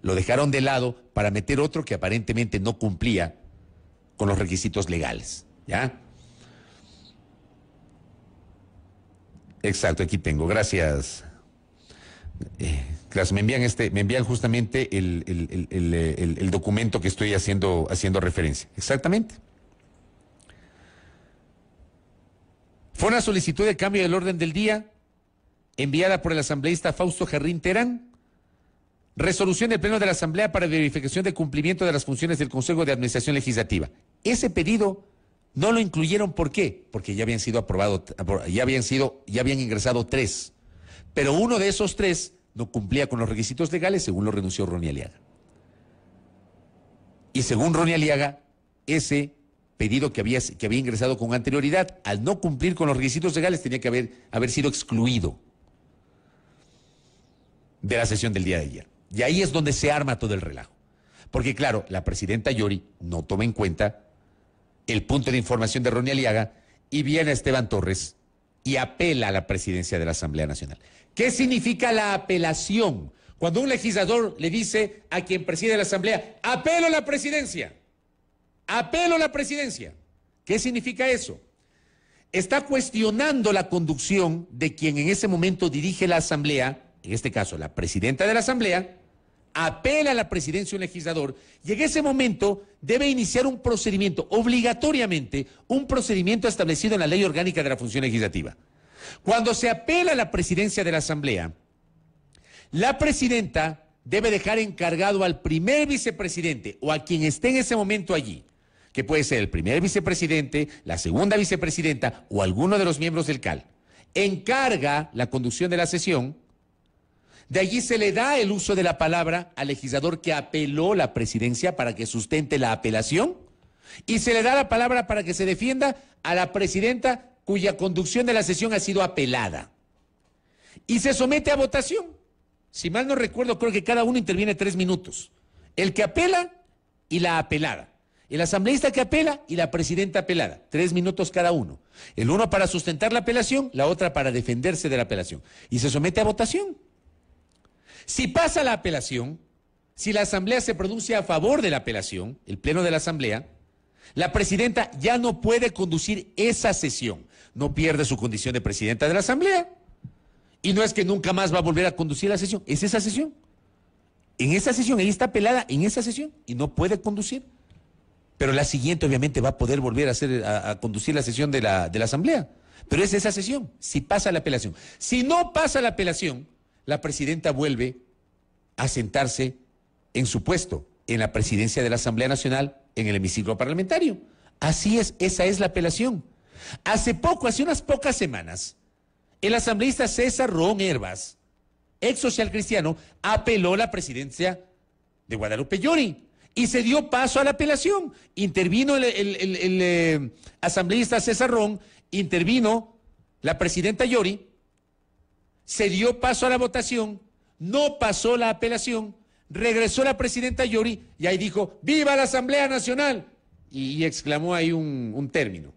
Lo dejaron de lado para meter otro que aparentemente no cumplía con los requisitos legales. ¿Ya? Exacto, aquí tengo. Gracias. Eh. Me envían este, me envían justamente el, el, documento que estoy haciendo, haciendo referencia. Exactamente. Fue una solicitud de cambio del orden del día enviada por el asambleísta Fausto Jarrín Terán. Resolución del Pleno de la Asamblea para verificación de cumplimiento de las funciones del Consejo de Administración Legislativa. Ese pedido no lo incluyeron, ¿por qué? Porque ya habían sido aprobados, ya habían sido, ya habían ingresado tres. Pero uno de esos tres no cumplía con los requisitos legales, según lo renunció Ronnie Aliaga. Y según Ronnie Aliaga, ese pedido que había, que había ingresado con anterioridad, al no cumplir con los requisitos legales, tenía que haber, haber sido excluido de la sesión del día de ayer. Y ahí es donde se arma todo el relajo. Porque claro, la presidenta Yori no toma en cuenta el punto de información de Ronnie Aliaga y viene Esteban Torres y apela a la presidencia de la Asamblea Nacional. ¿Qué significa la apelación? Cuando un legislador le dice a quien preside la Asamblea, apelo a la presidencia, apelo a la presidencia. ¿Qué significa eso? Está cuestionando la conducción de quien en ese momento dirige la Asamblea, en este caso la presidenta de la Asamblea, apela a la presidencia un legislador y en ese momento debe iniciar un procedimiento, obligatoriamente, un procedimiento establecido en la ley orgánica de la función legislativa. Cuando se apela a la presidencia de la Asamblea, la presidenta debe dejar encargado al primer vicepresidente o a quien esté en ese momento allí, que puede ser el primer vicepresidente, la segunda vicepresidenta o alguno de los miembros del CAL, encarga la conducción de la sesión de allí se le da el uso de la palabra al legislador que apeló la presidencia para que sustente la apelación y se le da la palabra para que se defienda a la presidenta cuya conducción de la sesión ha sido apelada. Y se somete a votación. Si mal no recuerdo, creo que cada uno interviene tres minutos. El que apela y la apelada. El asambleísta que apela y la presidenta apelada. Tres minutos cada uno. El uno para sustentar la apelación, la otra para defenderse de la apelación. Y se somete a votación. Si pasa la apelación, si la Asamblea se pronuncia a favor de la apelación, el Pleno de la Asamblea, la presidenta ya no puede conducir esa sesión. No pierde su condición de presidenta de la Asamblea. Y no es que nunca más va a volver a conducir la sesión, es esa sesión. En esa sesión, ella está apelada en esa sesión y no puede conducir. Pero la siguiente obviamente va a poder volver a, hacer, a, conducir la sesión de la, de la Asamblea. Pero es esa sesión, si pasa la apelación. Si no pasa la apelación, la presidenta vuelve a sentarse en su puesto, en la presidencia de la Asamblea Nacional, en el hemiciclo parlamentario. Así es, esa es la apelación. Hace poco, hace unas pocas semanas, el asambleísta César Ron Herbas, ex social cristiano, apeló la presidencia de Guadalupe Llori y se dio paso a la apelación. Intervino el, eh, asambleísta César Ron, intervino la presidenta Llori se dio paso a la votación, no pasó la apelación, regresó la presidenta Yori y ahí dijo, ¡Viva la Asamblea Nacional! Y, exclamó ahí un, término,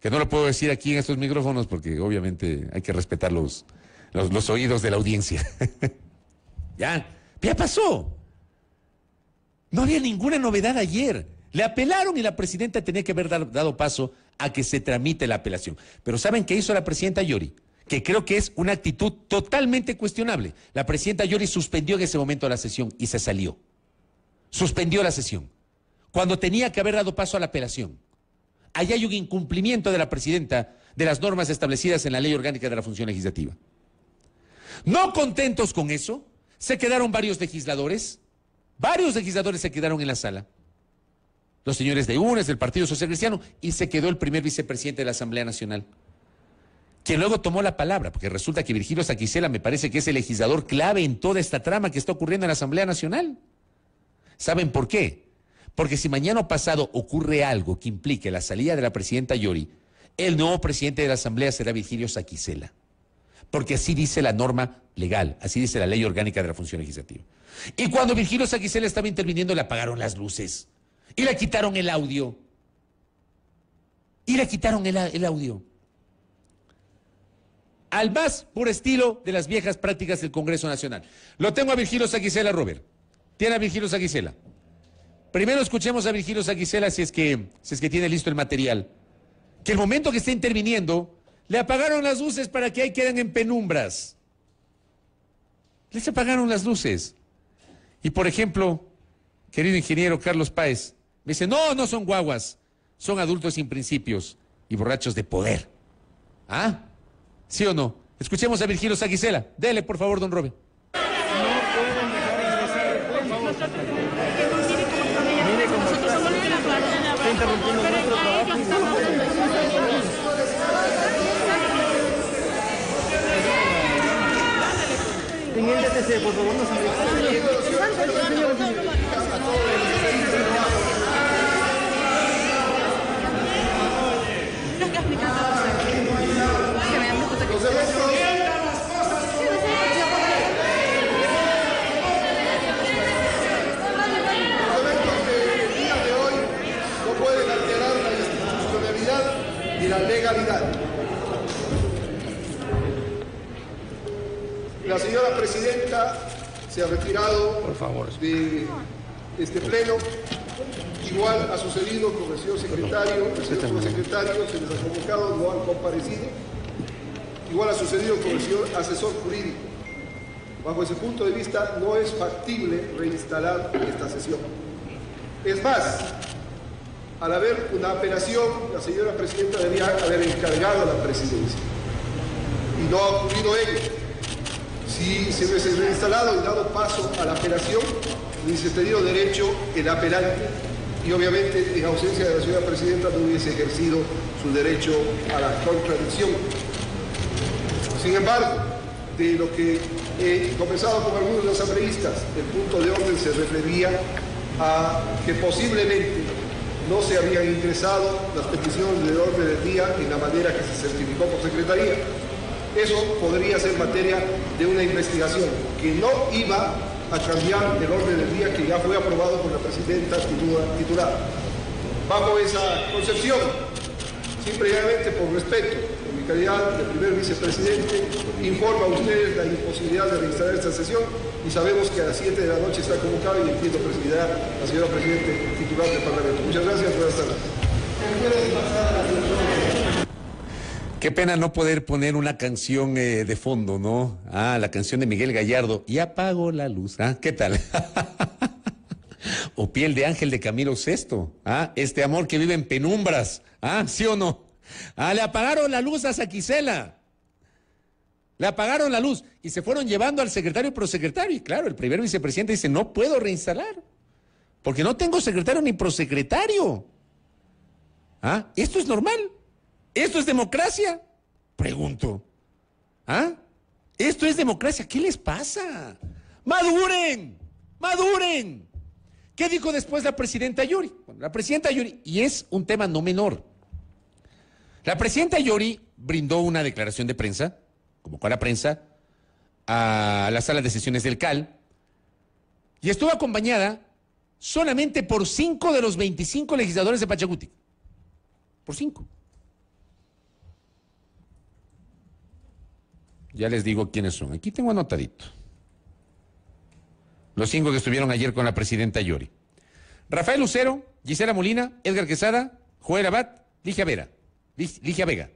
que no lo puedo decir aquí en estos micrófonos porque obviamente hay que respetar los, los, oídos de la audiencia. ya, ya pasó. No había ninguna novedad ayer. Le apelaron y la presidenta tenía que haber dado paso a que se tramite la apelación. Pero ¿saben qué hizo la presidenta Yori? Que creo que es una actitud totalmente cuestionable. La presidenta Yori suspendió en ese momento la sesión y se salió. Suspendió la sesión, cuando tenía que haber dado paso a la apelación. Ahí hay un incumplimiento de la presidenta de las normas establecidas en la ley orgánica de la función legislativa. No contentos con eso, se quedaron varios legisladores, varios legisladores se quedaron en la sala. Los señores de UNES, del Partido Social Cristiano, y se quedó el primer vicepresidente de la Asamblea Nacional, quien luego tomó la palabra, porque resulta que Virgilio Saquicela me parece que es el legislador clave en toda esta trama que está ocurriendo en la Asamblea Nacional. ¿Saben por qué? Porque si mañana pasado ocurre algo que implique la salida de la presidenta Yori, el nuevo presidente de la Asamblea será Virgilio Saquicela. Porque así dice la norma legal, así dice la ley orgánica de la función legislativa. Y cuando Virgilio Saquicela estaba interviniendo, le apagaron las luces. Y le quitaron el audio. Y le quitaron el audio. Al más puro estilo de las viejas prácticas del Congreso Nacional. Lo tengo a Virgilio Saquicela, Robert. Tiene a Virgilio Saquicela. Primero escuchemos a Virgilio Saquicela si es que, si es que tiene listo el material. Que el momento que está interviniendo, le apagaron las luces para que ahí queden en penumbras. Les apagaron las luces. Y por ejemplo, querido ingeniero Carlos Páez, me dice, no, no son guaguas, son adultos sin principios y borrachos de poder. ¿Ah? ¿Sí o no? Escuchemos a Virgilio Saquicela. Dele, por favor, don Robin. Por favor, no pueden alterar la institucionalidad y la legalidad. La señora presidenta se ha retirado de este pleno. Igual ha sucedido con el señor secretario, el señor secretario se les ha convocado, no han comparecido. Igual ha sucedido con el señor asesor jurídico. Bajo ese punto de vista, no es factible reinstalar esta sesión. Es más, al haber una apelación, la señora presidenta debía haber encargado la presidencia. Y no ha ocurrido ello. Si se hubiese reinstalado y dado paso a la apelación, hubiese tenido derecho el apelante y obviamente en ausencia de la señora presidenta no hubiese ejercido su derecho a la contradicción. Sin embargo, de lo que he conversado con algunos de los asambleístas, el punto de orden se refería a que posiblemente no se habían ingresado las peticiones del orden del día en la manera que se certificó por Secretaría. Eso podría ser materia de una investigación que no iba a cambiar el orden del día que ya fue aprobado por la presidenta titular. Bajo esa concepción, simplemente por respeto, mi calidad de primer vicepresidente, informa a ustedes la imposibilidad de reinstalar esta sesión y sabemos que a las 7 de la noche está convocado y entiendo presidirá la señora Presidente titular del Parlamento. Muchas gracias, buenas tardes. Qué pena no poder poner una canción eh, de fondo, ¿no? Ah, la canción de Miguel Gallardo. Y apago la luz. ¿Ah? ¿Qué tal? o Piel de Ángel de Camilo VI. Ah, este amor que vive en penumbras. Ah, ¿sí o no? Ah, le apagaron la luz a Saquicela. Le apagaron la luz y se fueron llevando al secretario y prosecretario. Y claro, el primer vicepresidente dice, no puedo reinstalar. Porque no tengo secretario ni prosecretario. ¿Ah? ¿Esto es normal? ¿Esto es democracia? Pregunto. ¿Ah? ¿Esto es democracia? ¿Qué les pasa? ¡Maduren! ¡Maduren! ¿Qué dijo después la presidenta Yuri? La presidenta Yuri, y es un tema no menor. La presidenta Yuri brindó una declaración de prensa, convocó a la prensa, a la sala de sesiones del CAL, y estuvo acompañada solamente por cinco de los 25 legisladores de Pachacuti. Por cinco. Ya les digo quiénes son. Aquí tengo anotadito. Los cinco que estuvieron ayer con la presidenta Yori. Rafael Lucero, Gisela Molina, Edgar Quesada, Joel Abad, Ligia Vera, Ligia Vega.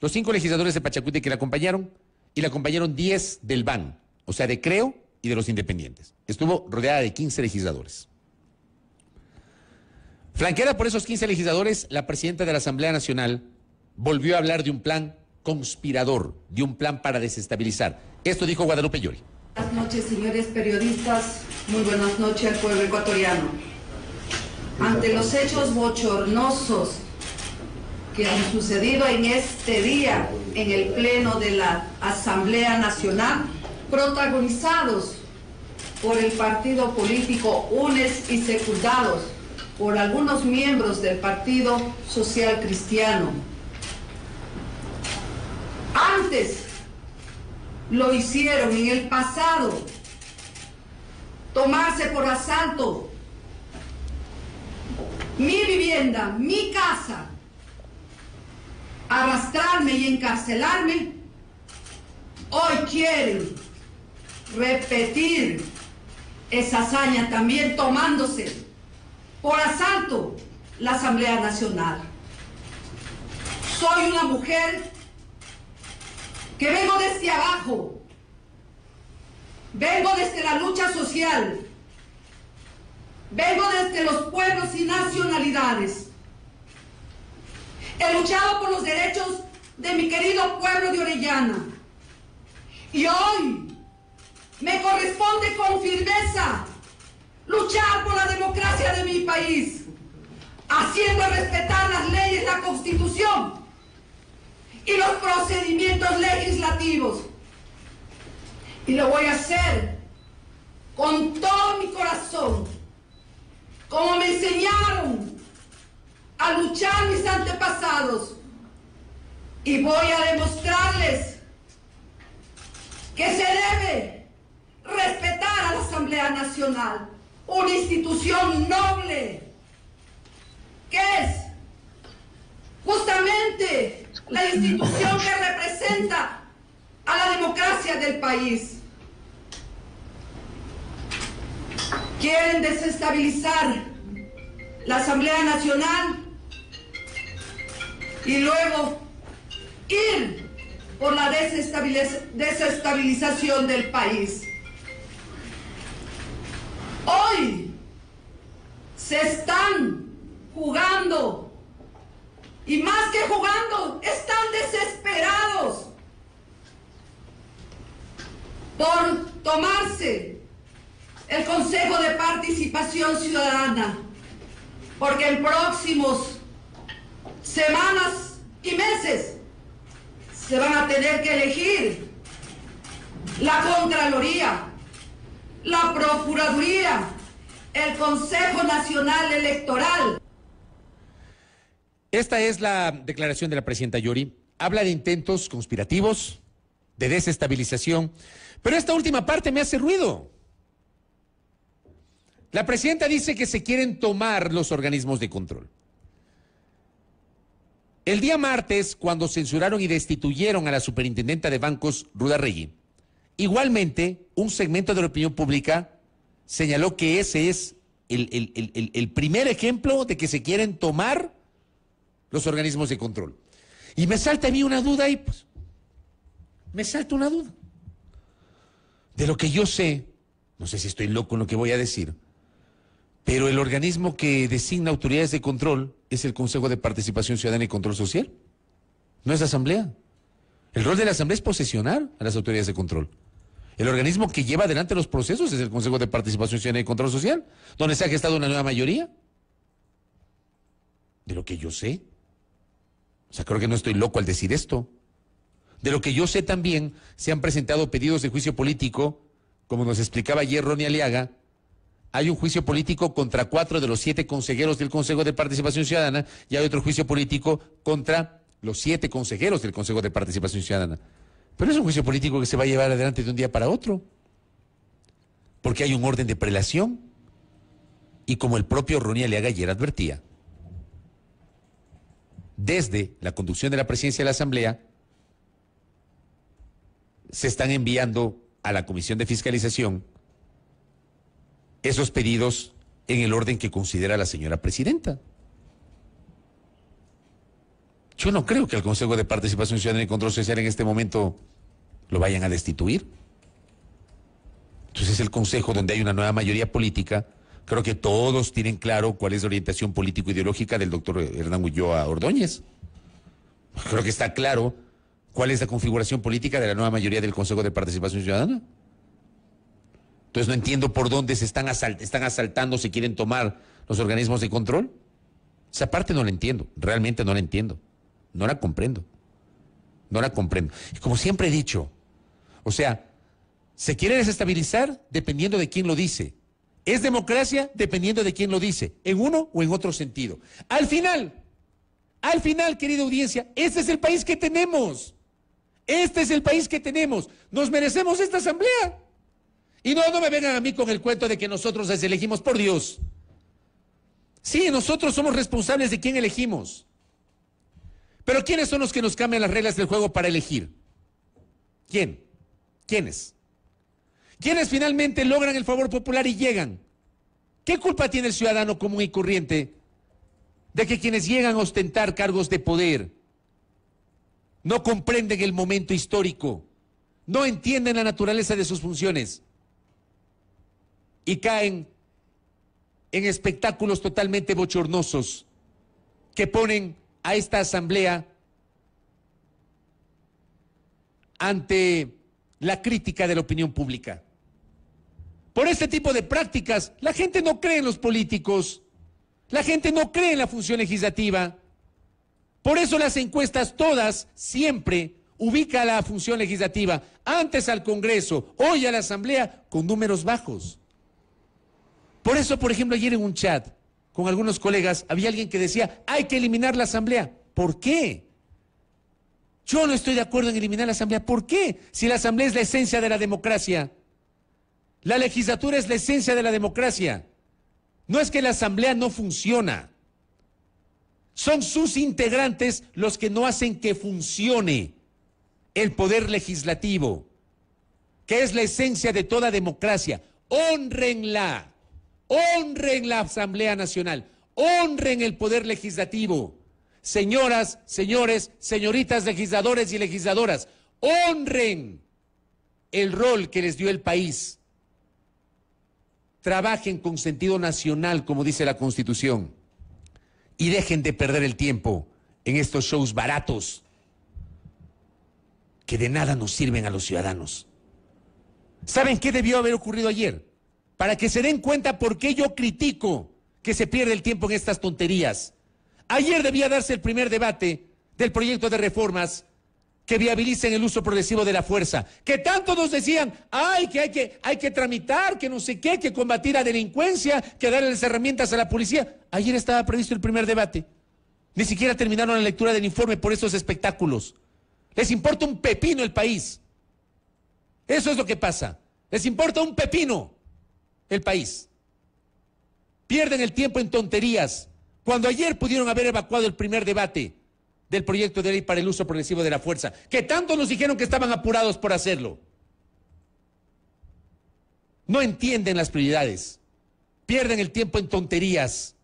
Los cinco legisladores de Pachacuti que la acompañaron y la acompañaron 10 del BAN, o sea, de Creo y de los Independientes. Estuvo rodeada de 15 legisladores. Flanqueada por esos 15 legisladores, la presidenta de la Asamblea Nacional volvió a hablar de un plan conspirador, de un plan para desestabilizar. Esto dijo Guadalupe Llori. Buenas noches, señores periodistas. Muy buenas noches al pueblo ecuatoriano. Ante los hechos bochornosos que han sucedido en este día en el Pleno de la Asamblea Nacional, protagonizados por el partido político UNES y secundados por algunos miembros del Partido Social Cristiano. Antes lo hicieron en el pasado, tomarse por asalto mi vivienda, mi casa, arrastrarme y encarcelarme, hoy quieren repetir esa hazaña también tomándose por asalto la Asamblea Nacional. Soy una mujer que vengo desde abajo, vengo desde la lucha social, vengo desde los pueblos y nacionalidades. He luchado por los derechos de mi querido pueblo de Orellana. Y hoy me corresponde con firmeza luchar por la democracia de mi país, haciendo respetar las leyes, la constitución y los procedimientos legislativos. Y lo voy a hacer con todo mi corazón, como me enseñaron a luchar mis antepasados. Y voy a demostrarles que se debe respetar a la Asamblea Nacional, una institución noble, que es justamente la institución que representa a la democracia del país. Quieren desestabilizar la Asamblea Nacional y luego ir por la desestabilización del país. Hoy se están jugando y más que jugando, están desesperados por tomarse el Consejo de Participación Ciudadana, porque en próximos semanas y meses se van a tener que elegir la Contraloría, la Procuraduría, el Consejo Nacional Electoral. Esta es la declaración de la presidenta Yuri. Habla de intentos conspirativos, de desestabilización, pero esta última parte me hace ruido. La presidenta dice que se quieren tomar los organismos de control. El día martes, cuando censuraron y destituyeron a la superintendenta de bancos, Ruda Rey, igualmente un segmento de la opinión pública señaló que ese es el, primer ejemplo de que se quieren tomar los organismos de control. Y me salta a mí una duda ahí, pues. Me salta una duda. De lo que yo sé, no sé si estoy loco en lo que voy a decir, pero el organismo que designa autoridades de control es el Consejo de Participación Ciudadana y Control Social. No es Asamblea. El rol de la Asamblea es posesionar a las autoridades de control. El organismo que lleva adelante los procesos es el Consejo de Participación Ciudadana y Control Social, donde se ha gestado una nueva mayoría. De lo que yo sé. O sea, creo que no estoy loco al decir esto. De lo que yo sé también, se han presentado pedidos de juicio político, como nos explicaba ayer Ronnie Aliaga, hay un juicio político contra cuatro de los siete consejeros del Consejo de Participación Ciudadana y hay otro juicio político contra los siete consejeros del Consejo de Participación Ciudadana. Pero es un juicio político que se va a llevar adelante de un día para otro, porque hay un orden de prelación. Y como el propio Ronnie Aliaga ayer advertía, desde la conducción de la presidencia de la Asamblea, se están enviando a la Comisión de Fiscalización esos pedidos en el orden que considera la señora presidenta. Yo no creo que el Consejo de Participación Ciudadana y Control Social en este momento lo vayan a destituir. Entonces es el Consejo donde hay una nueva mayoría política. Creo que todos tienen claro cuál es la orientación político-ideológica del doctor Hernán Ulloa Ordóñez. Creo que está claro cuál es la configuración política de la nueva mayoría del Consejo de Participación Ciudadana. Entonces no entiendo por dónde se están, están asaltando, se quieren tomar los organismos de control. Esa parte no la entiendo, realmente no la entiendo, no la comprendo, no la comprendo. Y como siempre he dicho, o sea, se quiere desestabilizar dependiendo de quién lo dice. Es democracia dependiendo de quién lo dice, en uno o en otro sentido. Al final, al final, querida audiencia, este es el país que tenemos. Este es el país que tenemos. Nos merecemos esta asamblea. Y no, no me vengan a mí con el cuento de que nosotros les elegimos por Dios. Sí, nosotros somos responsables de quién elegimos. Pero ¿quiénes son los que nos cambian las reglas del juego para elegir? ¿Quién? ¿Quiénes? ¿Quiénes finalmente logran el favor popular y llegan? ¿Qué culpa tiene el ciudadano común y corriente de que quienes llegan a ostentar cargos de poder no comprenden el momento histórico, no entienden la naturaleza de sus funciones y caen en espectáculos totalmente bochornosos que ponen a esta asamblea ante la crítica de la opinión pública. Por este tipo de prácticas, la gente no cree en los políticos, la gente no cree en la función legislativa. Por eso las encuestas todas siempre ubican la función legislativa antes al Congreso, hoy a la Asamblea, con números bajos. Por eso, por ejemplo, ayer en un chat con algunos colegas había alguien que decía, hay que eliminar la Asamblea. ¿Por qué? Yo no estoy de acuerdo en eliminar la Asamblea. ¿Por qué? Si la Asamblea es la esencia de la democracia. La legislatura es la esencia de la democracia. No es que la Asamblea no funciona. Son sus integrantes los que no hacen que funcione el poder legislativo, que es la esencia de toda democracia. Honrenla, honren la Asamblea Nacional, honren el poder legislativo. Señoras, señores, señoritas legisladores y legisladoras, honren el rol que les dio el país trabajen con sentido nacional, como dice la Constitución, y dejen de perder el tiempo en estos shows baratos que de nada nos sirven a los ciudadanos. ¿Saben qué debió haber ocurrido ayer? Para que se den cuenta por qué yo critico que se pierde el tiempo en estas tonterías. Ayer debía darse el primer debate del proyecto de reformas que viabilicen el uso progresivo de la fuerza, que tanto nos decían, ay, que hay que, hay que tramitar, que no sé qué, que combatir la delincuencia, que darle las herramientas a la policía. Ayer estaba previsto el primer debate. Ni siquiera terminaron la lectura del informe por esos espectáculos. Les importa un pepino el país. Eso es lo que pasa. Les importa un pepino el país. Pierden el tiempo en tonterías. Cuando ayer pudieron haber evacuado el primer debate del proyecto de ley para el uso progresivo de la fuerza, que tanto nos dijeron que estaban apurados por hacerlo. No entienden las prioridades, pierden el tiempo en tonterías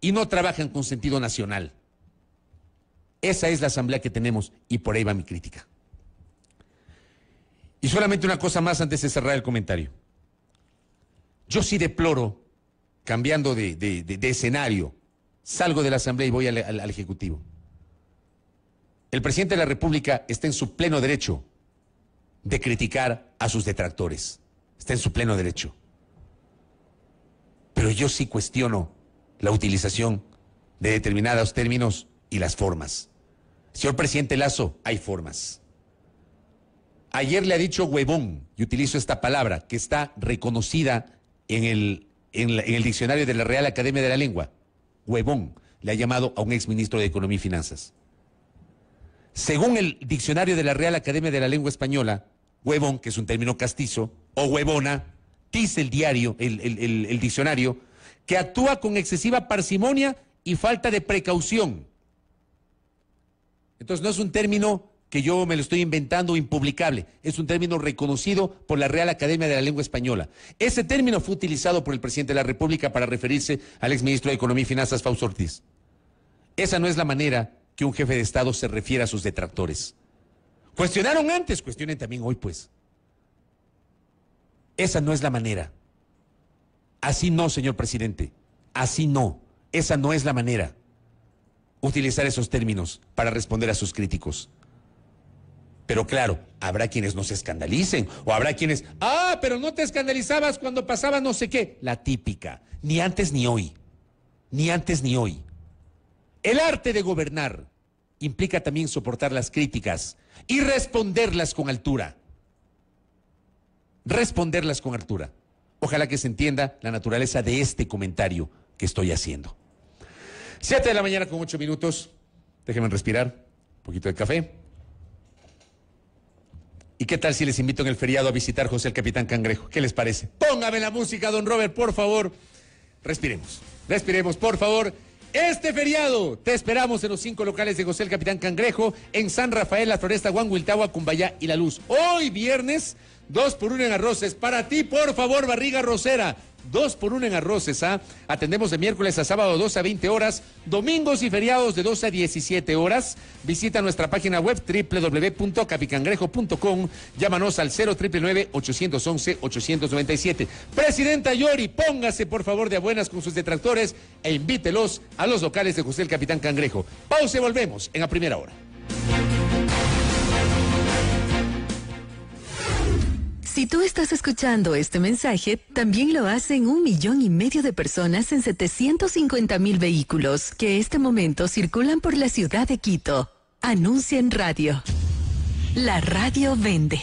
y no trabajan con sentido nacional. Esa es la asamblea que tenemos y por ahí va mi crítica. Y solamente una cosa más antes de cerrar el comentario. Yo sí deploro, cambiando de, escenario, salgo de la Asamblea y voy al, Ejecutivo. El presidente de la República está en su pleno derecho de criticar a sus detractores. Está en su pleno derecho. Pero yo sí cuestiono la utilización de determinados términos y las formas. Señor presidente Lazo, hay formas. Ayer le ha dicho huevón, y utilizo esta palabra, que está reconocida en el, diccionario de la Real Academia de la Lengua huevón, le ha llamado a un exministro de Economía y Finanzas. Según el diccionario de la Real Academia de la Lengua Española, huevón, que es un término castizo, o huevona, dice el diario, el, el diccionario, que actúa con excesiva parsimonia y falta de precaución. Entonces no es un término que yo me lo estoy inventando impublicable. Es un término reconocido por la Real Academia de la Lengua Española. Ese término fue utilizado por el presidente de la República para referirse al exministro de Economía y Finanzas, Fausto Ortiz. Esa no es la manera que un jefe de Estado se refiere a sus detractores. Cuestionaron antes, cuestionen también hoy, pues. Esa no es la manera. Así no, señor presidente. Así no. Esa no es la manera. Utilizar esos términos para responder a sus críticos. Pero claro, habrá quienes no se escandalicen o habrá quienes, ah, pero no te escandalizabas cuando pasaba no sé qué. La típica, ni antes ni hoy, ni antes ni hoy. El arte de gobernar implica también soportar las críticas y responderlas con altura. Responderlas con altura. Ojalá que se entienda la naturaleza de este comentario que estoy haciendo. Siete de la mañana con ocho minutos. Déjenme respirar. Un poquito de café. ¿Y qué tal si les invito en el feriado a visitar José el Capitán Cangrejo? ¿Qué les parece? Póngame la música, don Robert, por favor. Respiremos. Respiremos, por favor. Este feriado te esperamos en los cinco locales de José el Capitán Cangrejo, en San Rafael, La Floresta, Huanhuiltagua, Cumbayá y La Luz. Hoy viernes, dos por uno en arroces. Para ti, por favor, barriga rosera. Dos por uno en arroces, ¿ah? Atendemos de miércoles a sábado 2 a 20 horas, domingos y feriados de 2 a 17 horas. Visita nuestra página web www.capicangrejo.com. Llámanos al 099-811-897. Presidenta Yori, póngase por favor de buenas con sus detractores e invítelos a los locales de José el Capitán Cangrejo. Pausa y volvemos en la primera hora. Si tú estás escuchando este mensaje, también lo hacen un millón y medio de personas en 750 mil vehículos que este momento circulan por la ciudad de Quito. Anuncia en radio. La radio vende.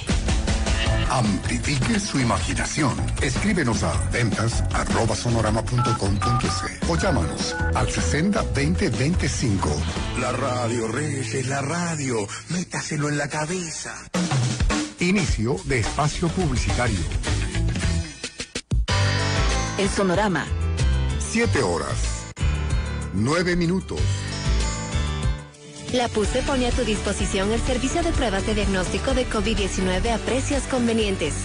Amplifique su imaginación. Escríbenos a ventas arroba sonorama.com.c o llámanos al 60 20 25. La radio, Reyes, la radio. Métaselo en la cabeza. Inicio de espacio publicitario. El sonorama. Siete horas. Nueve minutos. La PUSE pone a tu disposición el servicio de pruebas de diagnóstico de COVID-19 a precios convenientes.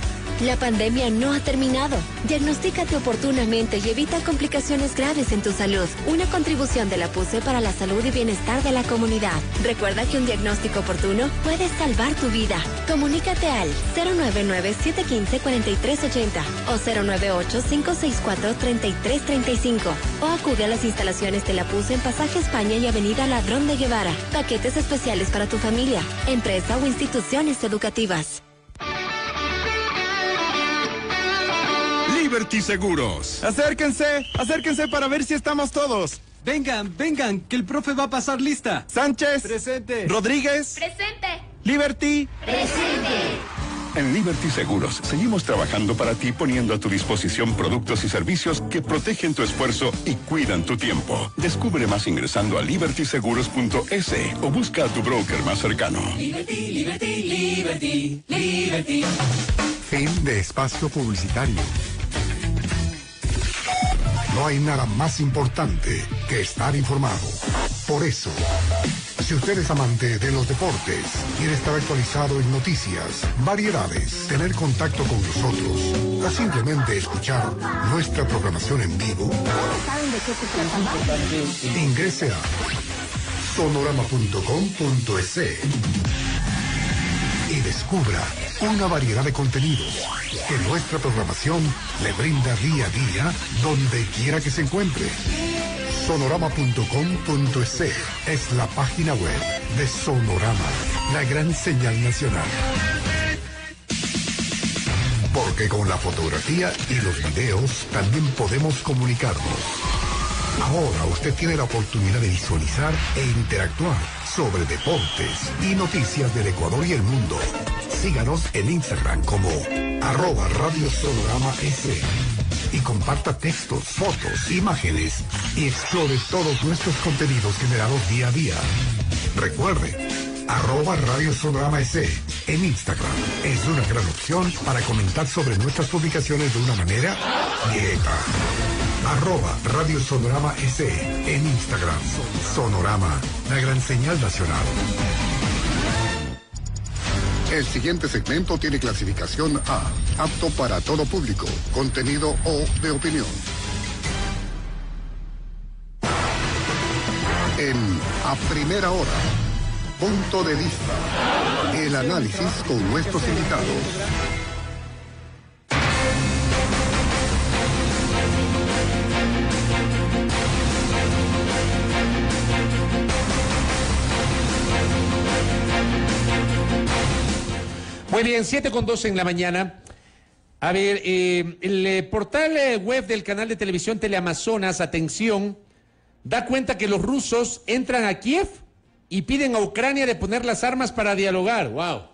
La pandemia no ha terminado. Diagnostícate oportunamente y evita complicaciones graves en tu salud. Una contribución de la PUSE para la salud y bienestar de la comunidad. Recuerda que un diagnóstico oportuno puede salvar tu vida. Comunícate al 099-715-4380 o 098-564-3335 o acude a las instalaciones de la PUSE en Pasaje España y Avenida Ladrón de Guevara. Paquetes especiales para tu familia, empresa o instituciones educativas. Liberty Seguros. Acérquense, acérquense para ver si estamos todos. Vengan, vengan, que el profe va a pasar lista. Sánchez. Presente. Rodríguez. Presente. Liberty. Presente. En Liberty Seguros seguimos trabajando para ti poniendo a tu disposición productos y servicios que protegen tu esfuerzo y cuidan tu tiempo. Descubre más ingresando a libertyseguros.es o busca a tu broker más cercano. Liberty, liberty, liberty, liberty. Fin de espacio publicitario. No hay nada más importante que estar informado. Por eso, si usted es amante de los deportes, quiere estar actualizado en noticias, variedades, tener contacto con nosotros, o simplemente escuchar nuestra programación en vivo, ingrese a sonorama.com.es y descubra una variedad de contenidos que nuestra programación le brinda día a día donde quiera que se encuentre. Sonorama.com.es es la página web de Sonorama, la gran señal nacional. Porque con la fotografía y los videos también podemos comunicarnos. Ahora usted tiene la oportunidad de visualizar e interactuar sobre deportes y noticias del Ecuador y el mundo. Síganos en Instagram como arroba Radio Sonorama S y comparta textos, fotos, imágenes y explore todos nuestros contenidos generados día a día. Recuerde, arroba Radio Sonorama S en Instagram es una gran opción para comentar sobre nuestras publicaciones de una manera directa. Arroba Radio Sonorama S en Instagram. Sonorama, la gran señal nacional. El siguiente segmento tiene clasificación A, apto para todo público, contenido O de opinión. En A Primera Hora, punto de vista, el análisis con nuestros invitados. Muy bien, 7 con 12 en la mañana. A ver, eh, el eh, portal eh, web del canal de televisión Teleamazonas, atención, da cuenta que los rusos entran a Kiev y piden a Ucrania de poner las armas para dialogar. ¡Wow!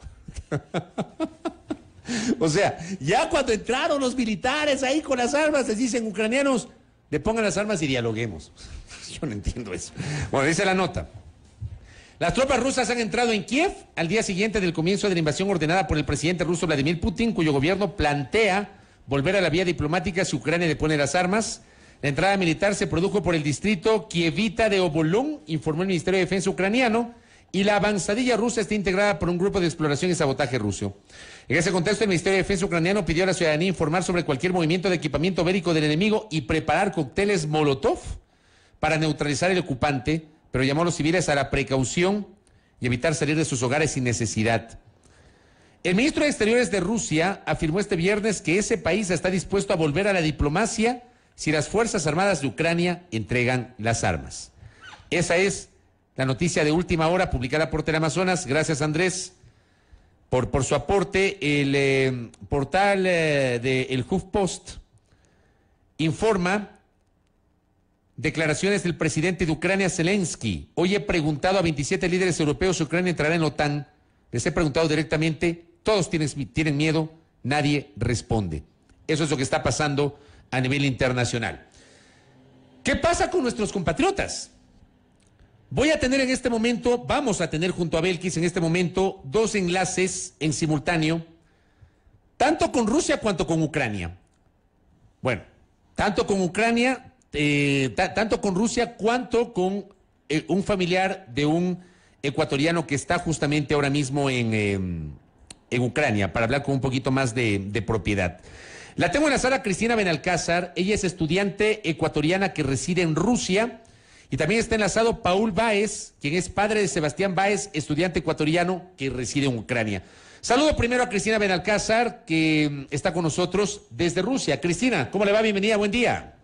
o sea, ya cuando entraron los militares ahí con las armas, les dicen ucranianos, de pongan las armas y dialoguemos. Yo no entiendo eso. Bueno, dice la nota. Las tropas rusas han entrado en Kiev al día siguiente del comienzo de la invasión ordenada por el presidente ruso Vladimir Putin, cuyo gobierno plantea volver a la vía diplomática si Ucrania le pone las armas. La entrada militar se produjo por el distrito Kievita de Obolón, informó el Ministerio de Defensa ucraniano, y la avanzadilla rusa está integrada por un grupo de exploración y sabotaje ruso. En ese contexto, el Ministerio de Defensa ucraniano pidió a la ciudadanía informar sobre cualquier movimiento de equipamiento bélico del enemigo y preparar cócteles Molotov para neutralizar el ocupante pero llamó a los civiles a la precaución y evitar salir de sus hogares sin necesidad. El ministro de Exteriores de Rusia afirmó este viernes que ese país está dispuesto a volver a la diplomacia si las Fuerzas Armadas de Ucrania entregan las armas. Esa es la noticia de última hora publicada por Teleamazonas. Gracias, Andrés, por, su aporte. El eh, portal eh, de El HuffPost informa Declaraciones del presidente de Ucrania, Zelensky. Hoy he preguntado a 27 líderes europeos si Ucrania entrará en la OTAN. Les he preguntado directamente, todos tienen miedo, nadie responde. Eso es lo que está pasando a nivel internacional. ¿Qué pasa con nuestros compatriotas? Voy a tener en este momento, vamos a tener junto a Belkis en este momento dos enlaces en simultáneo, tanto con Rusia cuanto con Ucrania. Bueno, tanto con Ucrania eh, tanto con Rusia cuanto con eh, un familiar de un ecuatoriano que está justamente ahora mismo en, em, en Ucrania, para hablar con un poquito más de, de, propiedad. La tengo en la sala Cristina Benalcázar, ella es estudiante ecuatoriana que reside en Rusia, y también está enlazado Paul Baez, quien es padre de Sebastián Baez, estudiante ecuatoriano que reside en Ucrania. Saludo primero a Cristina Benalcázar, que em, está con nosotros desde Rusia. Cristina, ¿cómo le va? Bienvenida, buen día.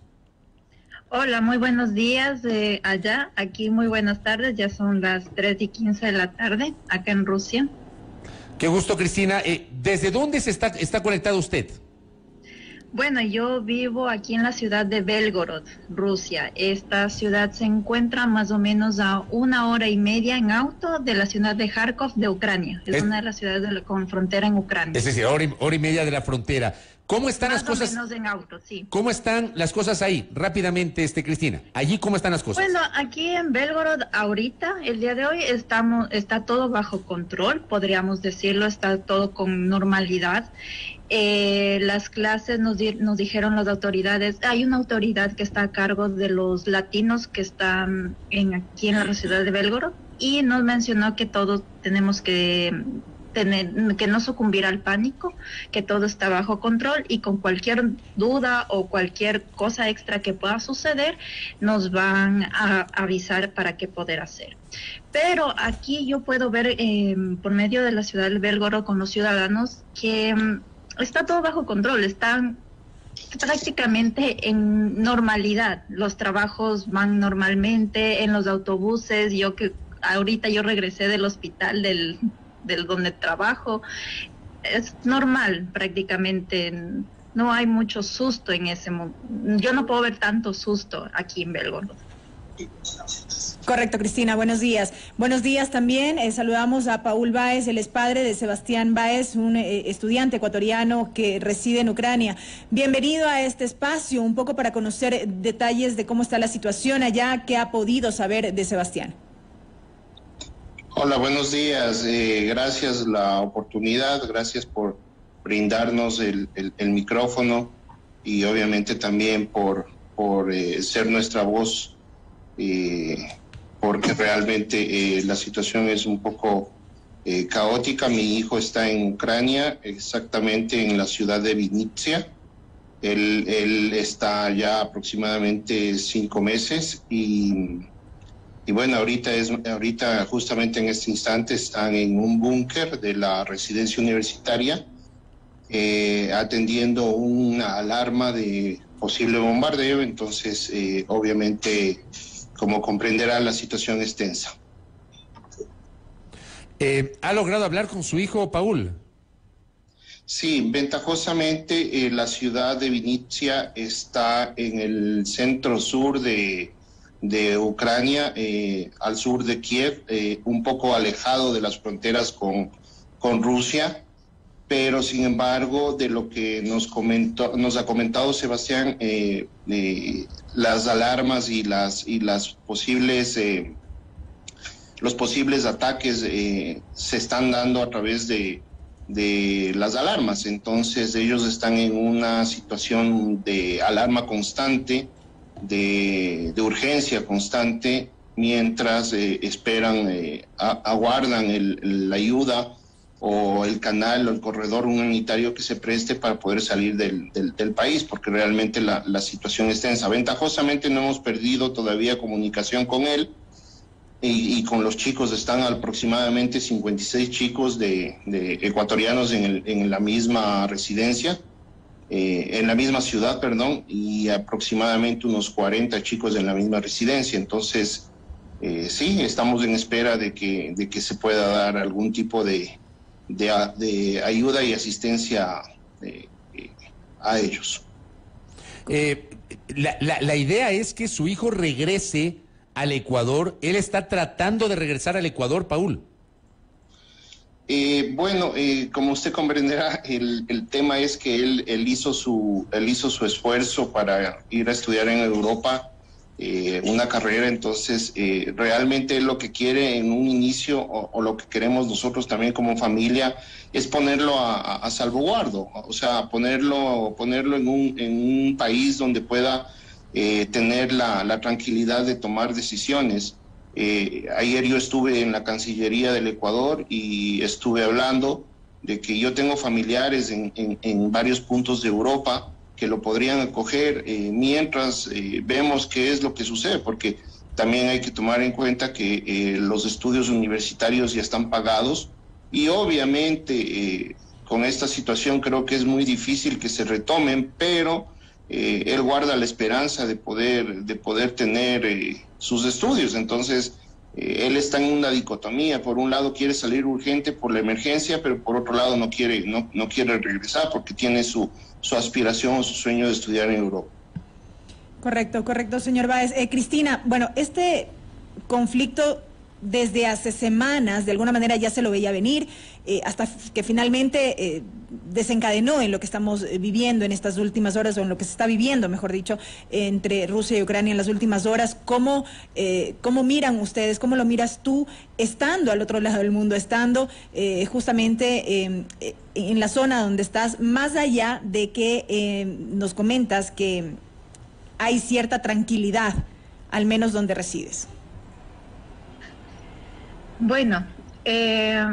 Hola, muy buenos días de allá. Aquí muy buenas tardes. Ya son las 3 y 15 de la tarde acá en Rusia. Qué gusto, Cristina. Eh, ¿Desde dónde se está, está conectado usted? Bueno, yo vivo aquí en la ciudad de Belgorod, Rusia. Esta ciudad se encuentra más o menos a una hora y media en auto de la ciudad de Kharkov de Ucrania. Es, una de las ciudades de la, con frontera en Ucrania. Es decir, hora y, hora y media de la frontera. ¿Cómo están Más las cosas? O menos en auto, sí. ¿Cómo están las cosas ahí? Rápidamente, este Cristina. Allí cómo están las cosas. Bueno, aquí en Belgorod ahorita, el día de hoy estamos está todo bajo control, podríamos decirlo, está todo con normalidad. Eh, las clases nos, nos dijeron las autoridades, hay una autoridad que está a cargo de los latinos que están en, aquí en la ciudad de Belgorod y nos mencionó que todos tenemos que tener, que no sucumbir al pánico, que todo está bajo control y con cualquier duda o cualquier cosa extra que pueda suceder, nos van a avisar para qué poder hacer. Pero aquí yo puedo ver em, por medio de la ciudad del Belgorod con los ciudadanos que em, está todo bajo control, están prácticamente en normalidad. Los trabajos van normalmente en los autobuses. Yo que ahorita yo regresé del hospital del, del donde trabajo, es normal prácticamente. No hay mucho susto en ese. Yo no puedo ver tanto susto aquí en Belgorod. Correcto, Cristina. Buenos días. Buenos días también. Eh, saludamos a Paul Baez, el es padre de Sebastián Baez, un eh, estudiante ecuatoriano que reside en Ucrania. Bienvenido a este espacio, un poco para conocer detalles de cómo está la situación allá, qué ha podido saber de Sebastián. Hola, buenos días. Eh, gracias la oportunidad, gracias por brindarnos el, micrófono y obviamente también por, por eh, ser nuestra voz, eh, porque realmente la situación es un poco caótica. Mi hijo está en Ucrania, exactamente en la ciudad de Vinitsia. Él, él está ya aproximadamente cinco meses y y bueno, ahorita, es, ahorita justamente en este instante están en un búnker de la residencia universitaria eh, atendiendo una alarma de posible bombardeo. Entonces, eh, obviamente, como comprenderá, la situación es tensa. Eh, ¿Ha logrado hablar con su hijo, Paul? Sí, ventajosamente eh, la ciudad de Vinicia está en el centro sur de, de Ucrania, eh, al sur de Kiev, eh, un poco alejado de las fronteras con, con Rusia, pero sin embargo, de lo que nos, comentó, nos ha comentado Sebastián, las alarmas y las, y las posibles los posibles ataques se están dando a través de, de las alarmas. Entonces ellos están en una situación de alarma constante, de, urgencia constante, mientras eh, esperan, eh, aguardan la ayuda o el canal o el corredor humanitario que se preste para poder salir del, del, país, porque realmente la, situación es tensa. Ventajosamente no hemos perdido todavía comunicación con él y, con los chicos están aproximadamente 56 chicos de, ecuatorianos en, la misma residencia, eh, en la misma ciudad, perdón, y aproximadamente unos 40 chicos en la misma residencia. Entonces, eh, sí, estamos en espera de que, de que se pueda dar algún tipo de, de, ayuda y asistencia eh, a ellos. la, la idea es que su hijo regrese al Ecuador. Él está tratando de regresar al Ecuador, Paul. Eh, bueno, eh, como usted comprenderá, el, tema es que él, hizo su, él hizo su esfuerzo para ir a estudiar en Europa eh, una carrera, entonces realmente lo que quiere en un inicio o, lo que queremos nosotros también como familia es ponerlo a, salvaguardo, o sea, ponerlo, ponerlo en, un, en un país donde pueda eh, tener la, tranquilidad de tomar decisiones. Eh, ayer yo estuve en la Cancillería del Ecuador y estuve hablando de que yo tengo familiares en, varios puntos de Europa que lo podrían acoger eh, mientras vemos qué es lo que sucede, porque también hay que tomar en cuenta que los estudios universitarios ya están pagados y obviamente con esta situación creo que es muy difícil que se retomen, pero eh, él guarda la esperanza de poder, de poder tener eh, sus estudios. Entonces, eh, él está en una dicotomía. Por un lado quiere salir urgente por la emergencia, pero por otro lado no quiere, no, no quiere regresar porque tiene su, su aspiración o su sueño de estudiar en Europa. Correcto, correcto, señor Báez. Cristina, bueno, este conflicto desde hace semanas, de alguna manera ya se lo veía venir, eh, hasta que finalmente eh, desencadenó en lo que estamos eh, viviendo en estas últimas horas, o en lo que se está viviendo, mejor dicho, entre Rusia y Ucrania en las últimas horas. ¿Cómo, cómo miran ustedes, cómo lo miras tú, estando al otro lado del mundo, estando justamente en la zona donde estás, más allá de que nos comentas que hay cierta tranquilidad, al menos donde resides? Bueno, eh,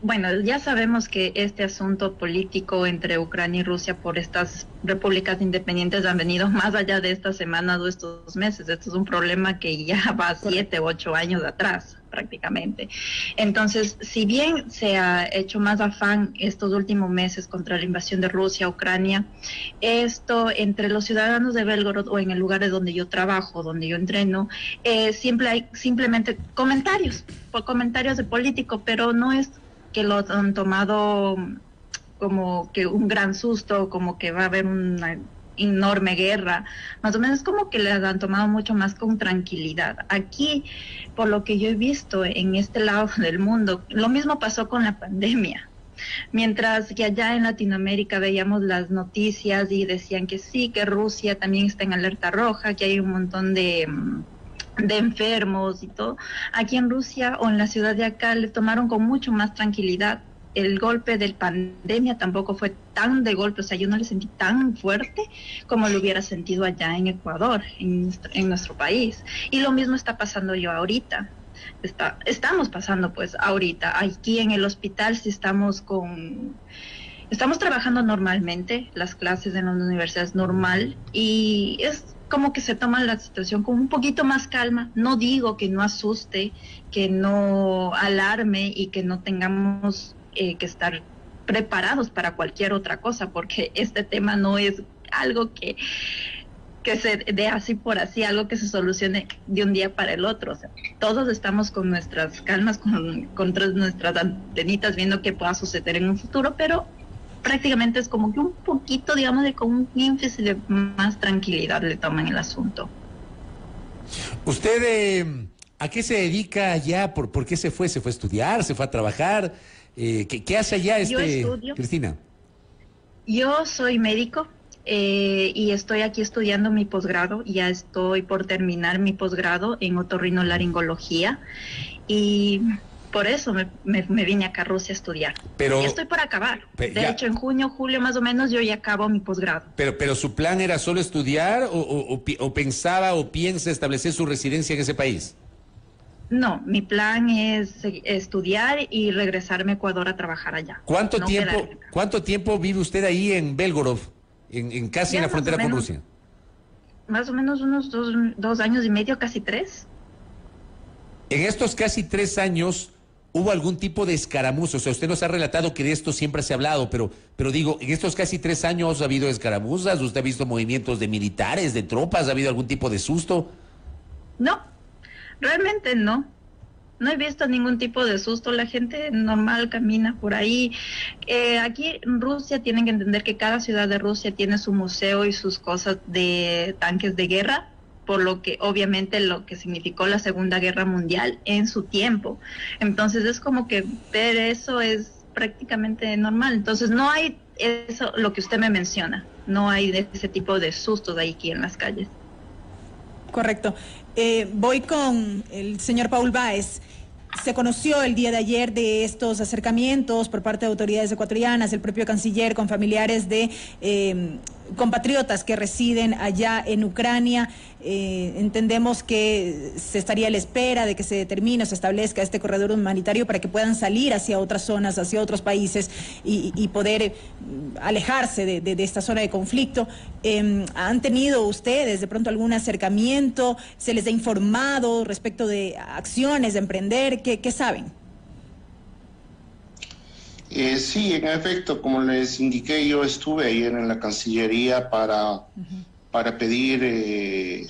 bueno, ya sabemos que este asunto político entre Ucrania y Rusia por estas repúblicas independientes han venido más allá de esta semana o estos meses. Esto es un problema que ya va siete, ocho años atrás prácticamente. Entonces, si bien se ha hecho más afán estos últimos meses contra la invasión de Rusia a Ucrania, esto entre los ciudadanos de Belgorod o en el lugar de donde yo trabajo, donde yo entreno, eh, siempre hay simplemente comentarios, comentarios de político, pero no es que lo han tomado como que un gran susto, como que va a haber una enorme guerra, más o menos como que le han tomado mucho más con tranquilidad. Aquí, por lo que yo he visto en este lado del mundo, lo mismo pasó con la pandemia. Mientras que allá en Latinoamérica veíamos las noticias y decían que sí, que Rusia también está en alerta roja, que hay un montón de mm, de enfermos y todo. Aquí en Rusia o en la ciudad de acá le tomaron con mucho más tranquilidad. El golpe de pandemia tampoco fue tan de golpe, o sea, yo no le sentí tan fuerte como lo hubiera sentido allá en Ecuador, en, nuestro país. Y lo mismo está pasando yo ahorita. Está, estamos pasando pues ahorita. Aquí en el hospital si estamos con... Estamos trabajando normalmente, las clases en las universidades normal y es como que se toma la situación con un poquito más calma. No digo que no asuste, que no alarme y que no tengamos eh, que estar preparados para cualquier otra cosa, porque este tema no es algo que, que se dé así por así, algo que se solucione de un día para el otro. todos estamos con nuestras calmas, con, con nuestras antenitas viendo qué pueda suceder en un futuro, pero prácticamente es como que un poquito, digamos, de con un índice de más tranquilidad le toman el asunto. ¿Usted eh, a qué se dedica allá? ¿Por, ¿Por qué se fue? ¿Se fue a estudiar? ¿Se fue a trabajar? Eh, ¿qué, ¿qué, hace allá este, Cristina? Yo soy médico eh, y estoy aquí estudiando mi posgrado. Ya estoy por terminar mi posgrado en otorrinolaringología y por eso me, me, vine acá a Rusia a estudiar. Pero, ya estoy por acabar. de hecho, en junio, julio más o menos yo ya acabo mi posgrado. Pero, pero su plan era solo estudiar o, o, o, pensaba o piensa establecer su residencia en ese país? No, mi plan es estudiar y regresarme a Ecuador a trabajar allá. ¿Cuánto tiempo cuánto tiempo vive usted ahí en Belgorod, en, casi en la frontera con Rusia? Más o menos unos dos, dos años y medio, casi tres. En estos casi tres años, ¿hubo algún tipo de escaramuza? O sea, usted nos ha relatado que de esto siempre se ha hablado, pero, pero digo, en estos casi tres años ha habido escaramuzas, ¿usted ha visto movimientos de militares, de tropas, ha habido algún tipo de susto? No, realmente no. No he visto ningún tipo de susto, la gente normal camina por ahí. Eh, aquí en Rusia tienen que entender que cada ciudad de Rusia tiene su museo y sus cosas de tanques de guerra, por lo que obviamente lo que significó la Segunda Guerra Mundial en su tiempo. Entonces es como que ver eso es prácticamente normal. Entonces no hay eso, lo que usted me menciona, no hay de ese tipo de sustos de aquí en las calles. Correcto. Eh, voy con el señor Paul Baez. Se conoció el día de ayer de estos acercamientos por parte de autoridades ecuatorianas, el propio canciller con familiares de eh, compatriotas que residen allá en Ucrania. Eh, entendemos que se estaría a la espera de que se determine o se establezca este corredor humanitario para que puedan salir hacia otras zonas, hacia otros países y, poder mm, alejarse de, esta zona de conflicto. Em, ¿Han tenido ustedes de pronto algún acercamiento? ¿Se les ha informado respecto de acciones de emprender? ¿Qué, qué saben? Eh, sí, en efecto, como les indiqué, yo estuve ayer en la Cancillería para, para pedir eh,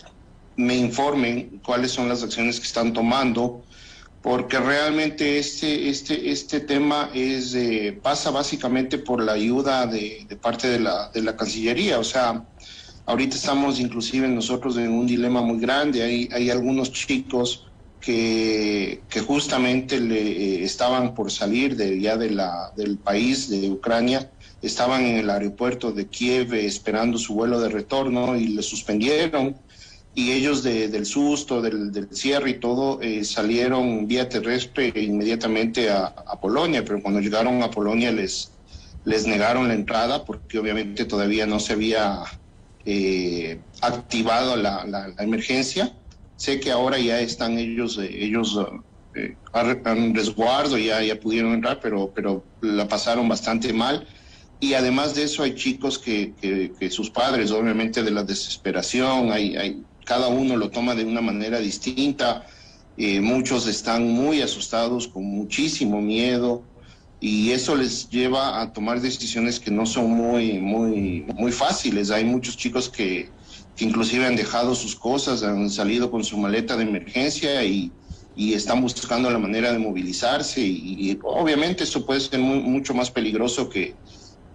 me informen cuáles son las acciones que están tomando, porque realmente este, este, este tema es, eh, pasa básicamente por la ayuda de, de parte de la, de la Cancillería. O sea, ahorita estamos inclusive nosotros en un dilema muy grande. Hay, hay algunos chicos que, justamente le, eh, estaban por salir de, ya del país, de Ucrania, estaban en el aeropuerto de Kiev esperando su vuelo de retorno y le suspendieron. Y ellos del susto, del, cierre y todo, eh, salieron vía terrestre inmediatamente a, Polonia, pero cuando llegaron a Polonia les, les negaron la entrada porque obviamente todavía no se había eh, activado la emergencia Sé que ahora ya están ellos, eh, ellos eh, en resguardo, ya, ya pudieron entrar, pero, pero la pasaron bastante mal. Y además de eso hay chicos que, que, sus padres, obviamente de la desesperación, hay, cada uno lo toma de una manera distinta. Eh, muchos están muy asustados, con muchísimo miedo, y eso les lleva a tomar decisiones que no son muy, muy, muy fáciles. Hay muchos chicos que, que inclusive han dejado sus cosas, han salido con su maleta de emergencia y, y están buscando la manera de movilizarse y, obviamente eso puede ser mucho más peligroso que,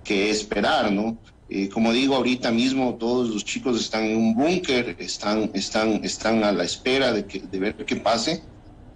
que esperar, ¿no? Eh, como digo, ahorita mismo todos los chicos están en un búnker, están, están, están a la espera de, que, de ver qué pase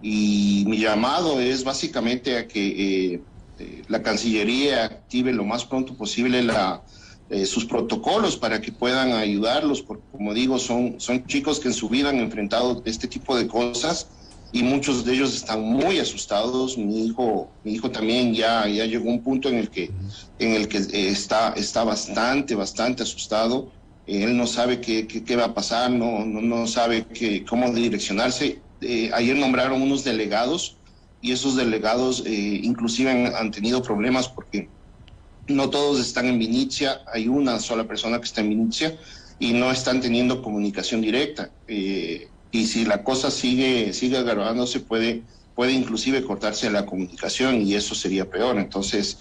y mi llamado es básicamente a que eh, eh, la Cancillería active lo más pronto posible la, eh, sus protocolos para que puedan ayudarlos, porque como digo, son, son chicos que en su vida han enfrentado este tipo de cosas y muchos de ellos están muy asustados. Mi hijo, mi hijo también ya, ya llegó a un punto en el que, en el que eh, está, está bastante, bastante asustado. él no sabe qué, qué, va a pasar, no, no, no sabe qué, cómo direccionarse. Eh, ayer nombraron unos delegados y esos delegados inclusive han, han, tenido problemas porque no todos están en Vinicia, hay una sola persona que está en Vinicia y no están teniendo comunicación directa. Eh, y si la cosa sigue, sigue agravándose, puede, puede inclusive cortarse la comunicación y eso sería peor. Entonces,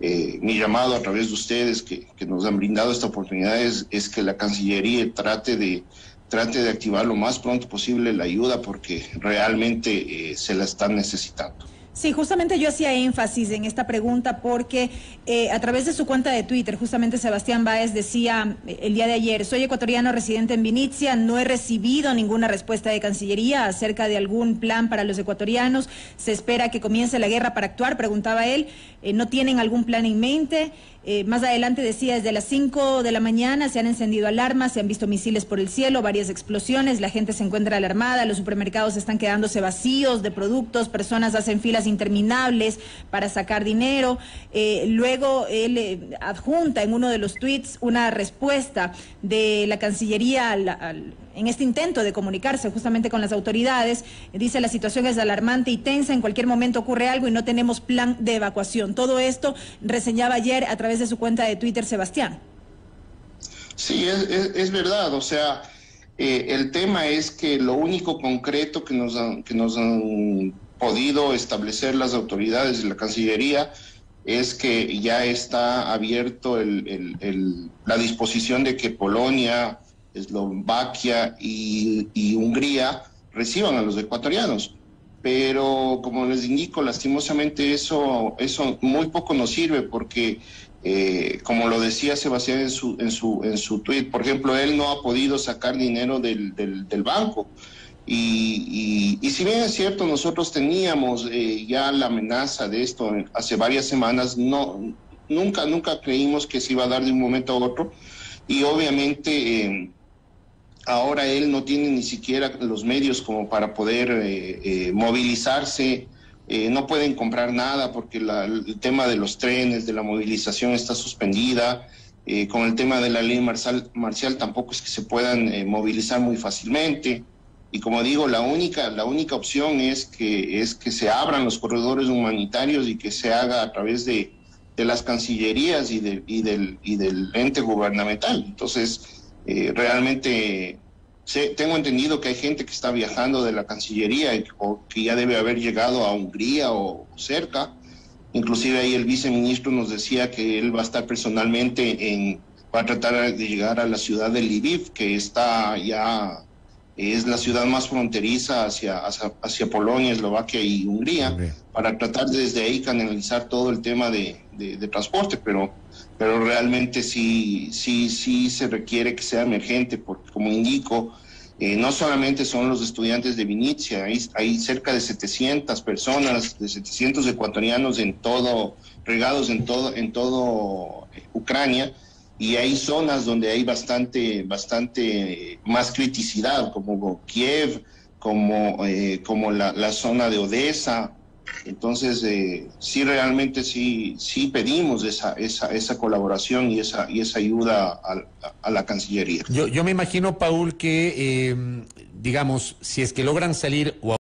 eh, mi llamado a través de ustedes que, nos han brindado esta oportunidad es, que la Cancillería trate de, trate de activar lo más pronto posible la ayuda porque realmente eh, se la están necesitando. Sí, justamente yo hacía énfasis en esta pregunta porque eh, a través de su cuenta de Twitter, justamente Sebastián Báez decía eh, el día de ayer, soy ecuatoriano residente en Vinicia, no he recibido ninguna respuesta de Cancillería acerca de algún plan para los ecuatorianos, se espera que comience la guerra para actuar, preguntaba él, eh, no tienen algún plan en mente. Eh, más adelante decía, desde las 5 de la mañana se han encendido alarmas, se han visto misiles por el cielo, varias explosiones, la gente se encuentra alarmada, los supermercados están quedándose vacíos de productos, personas hacen filas interminables para sacar dinero. Eh, luego él adjunta en uno de los tweets una respuesta de la Cancillería en este intento de comunicarse justamente con las autoridades. Dice la situación es alarmante y tensa, en cualquier momento ocurre algo y no tenemos plan de evacuación. Todo esto reseñaba ayer a través de su cuenta de Twitter Sebastián. Sí, es, verdad, o sea, eh, el tema es que lo único concreto que nos han, que nos han podido establecer las autoridades de la Cancillería es que ya está abierto la disposición de que Polonia, Eslovaquia y, Hungría reciban a los ecuatorianos. Pero como les indico, lastimosamente eso, eso muy poco nos sirve porque, eh, como lo decía Sebastián en su, en, su, en su tweet, por ejemplo, él no ha podido sacar dinero del, del, banco. Y, y, si bien es cierto, nosotros teníamos eh, ya la amenaza de esto hace varias semanas, no, nunca, nunca creímos que se iba a dar de un momento a otro. Y obviamente... Eh, ahora él no tiene ni siquiera los medios como para poder eh, eh, movilizarse, eh, no pueden comprar nada porque el tema de los trenes, de la movilización está suspendida, con el tema de la ley marcial, marcial tampoco es que se puedan movilizar muy fácilmente. Y como digo, la única, la única opción es que, es que se abran los corredores humanitarios y que se haga a través de, de las cancillerías y, de, y, del, y del ente gubernamental. Entonces, eh, realmente tengo entendido que hay gente que está viajando de la Cancillería o que ya debe haber llegado a Hungría o cerca. Inclusive ahí el viceministro nos decía que él va a estar personalmente en, va a tratar de llegar a la ciudad de Lviv, que está ya, es la ciudad más fronteriza hacia, hacia, Polonia, Eslovaquia y Hungría, para tratar desde ahí canalizar todo el tema de, de transporte, pero pero realmente sí, sí, sí se requiere que sea emergente, porque como indico, eh, no solamente son los estudiantes de Vinicia, hay, cerca de 700 personas, de 700 ecuatorianos en todo, regados en todo, en todo eh, Ucrania, y hay zonas donde hay bastante, bastante más criticidad, como Kiev, como, eh, como la, la, zona de Odessa, entonces, eh, sí, realmente sí, sí pedimos esa, esa, esa colaboración y esa, y esa ayuda a, la Cancillería. Yo, yo me imagino, Paul, que, eh, digamos, si es que logran salir o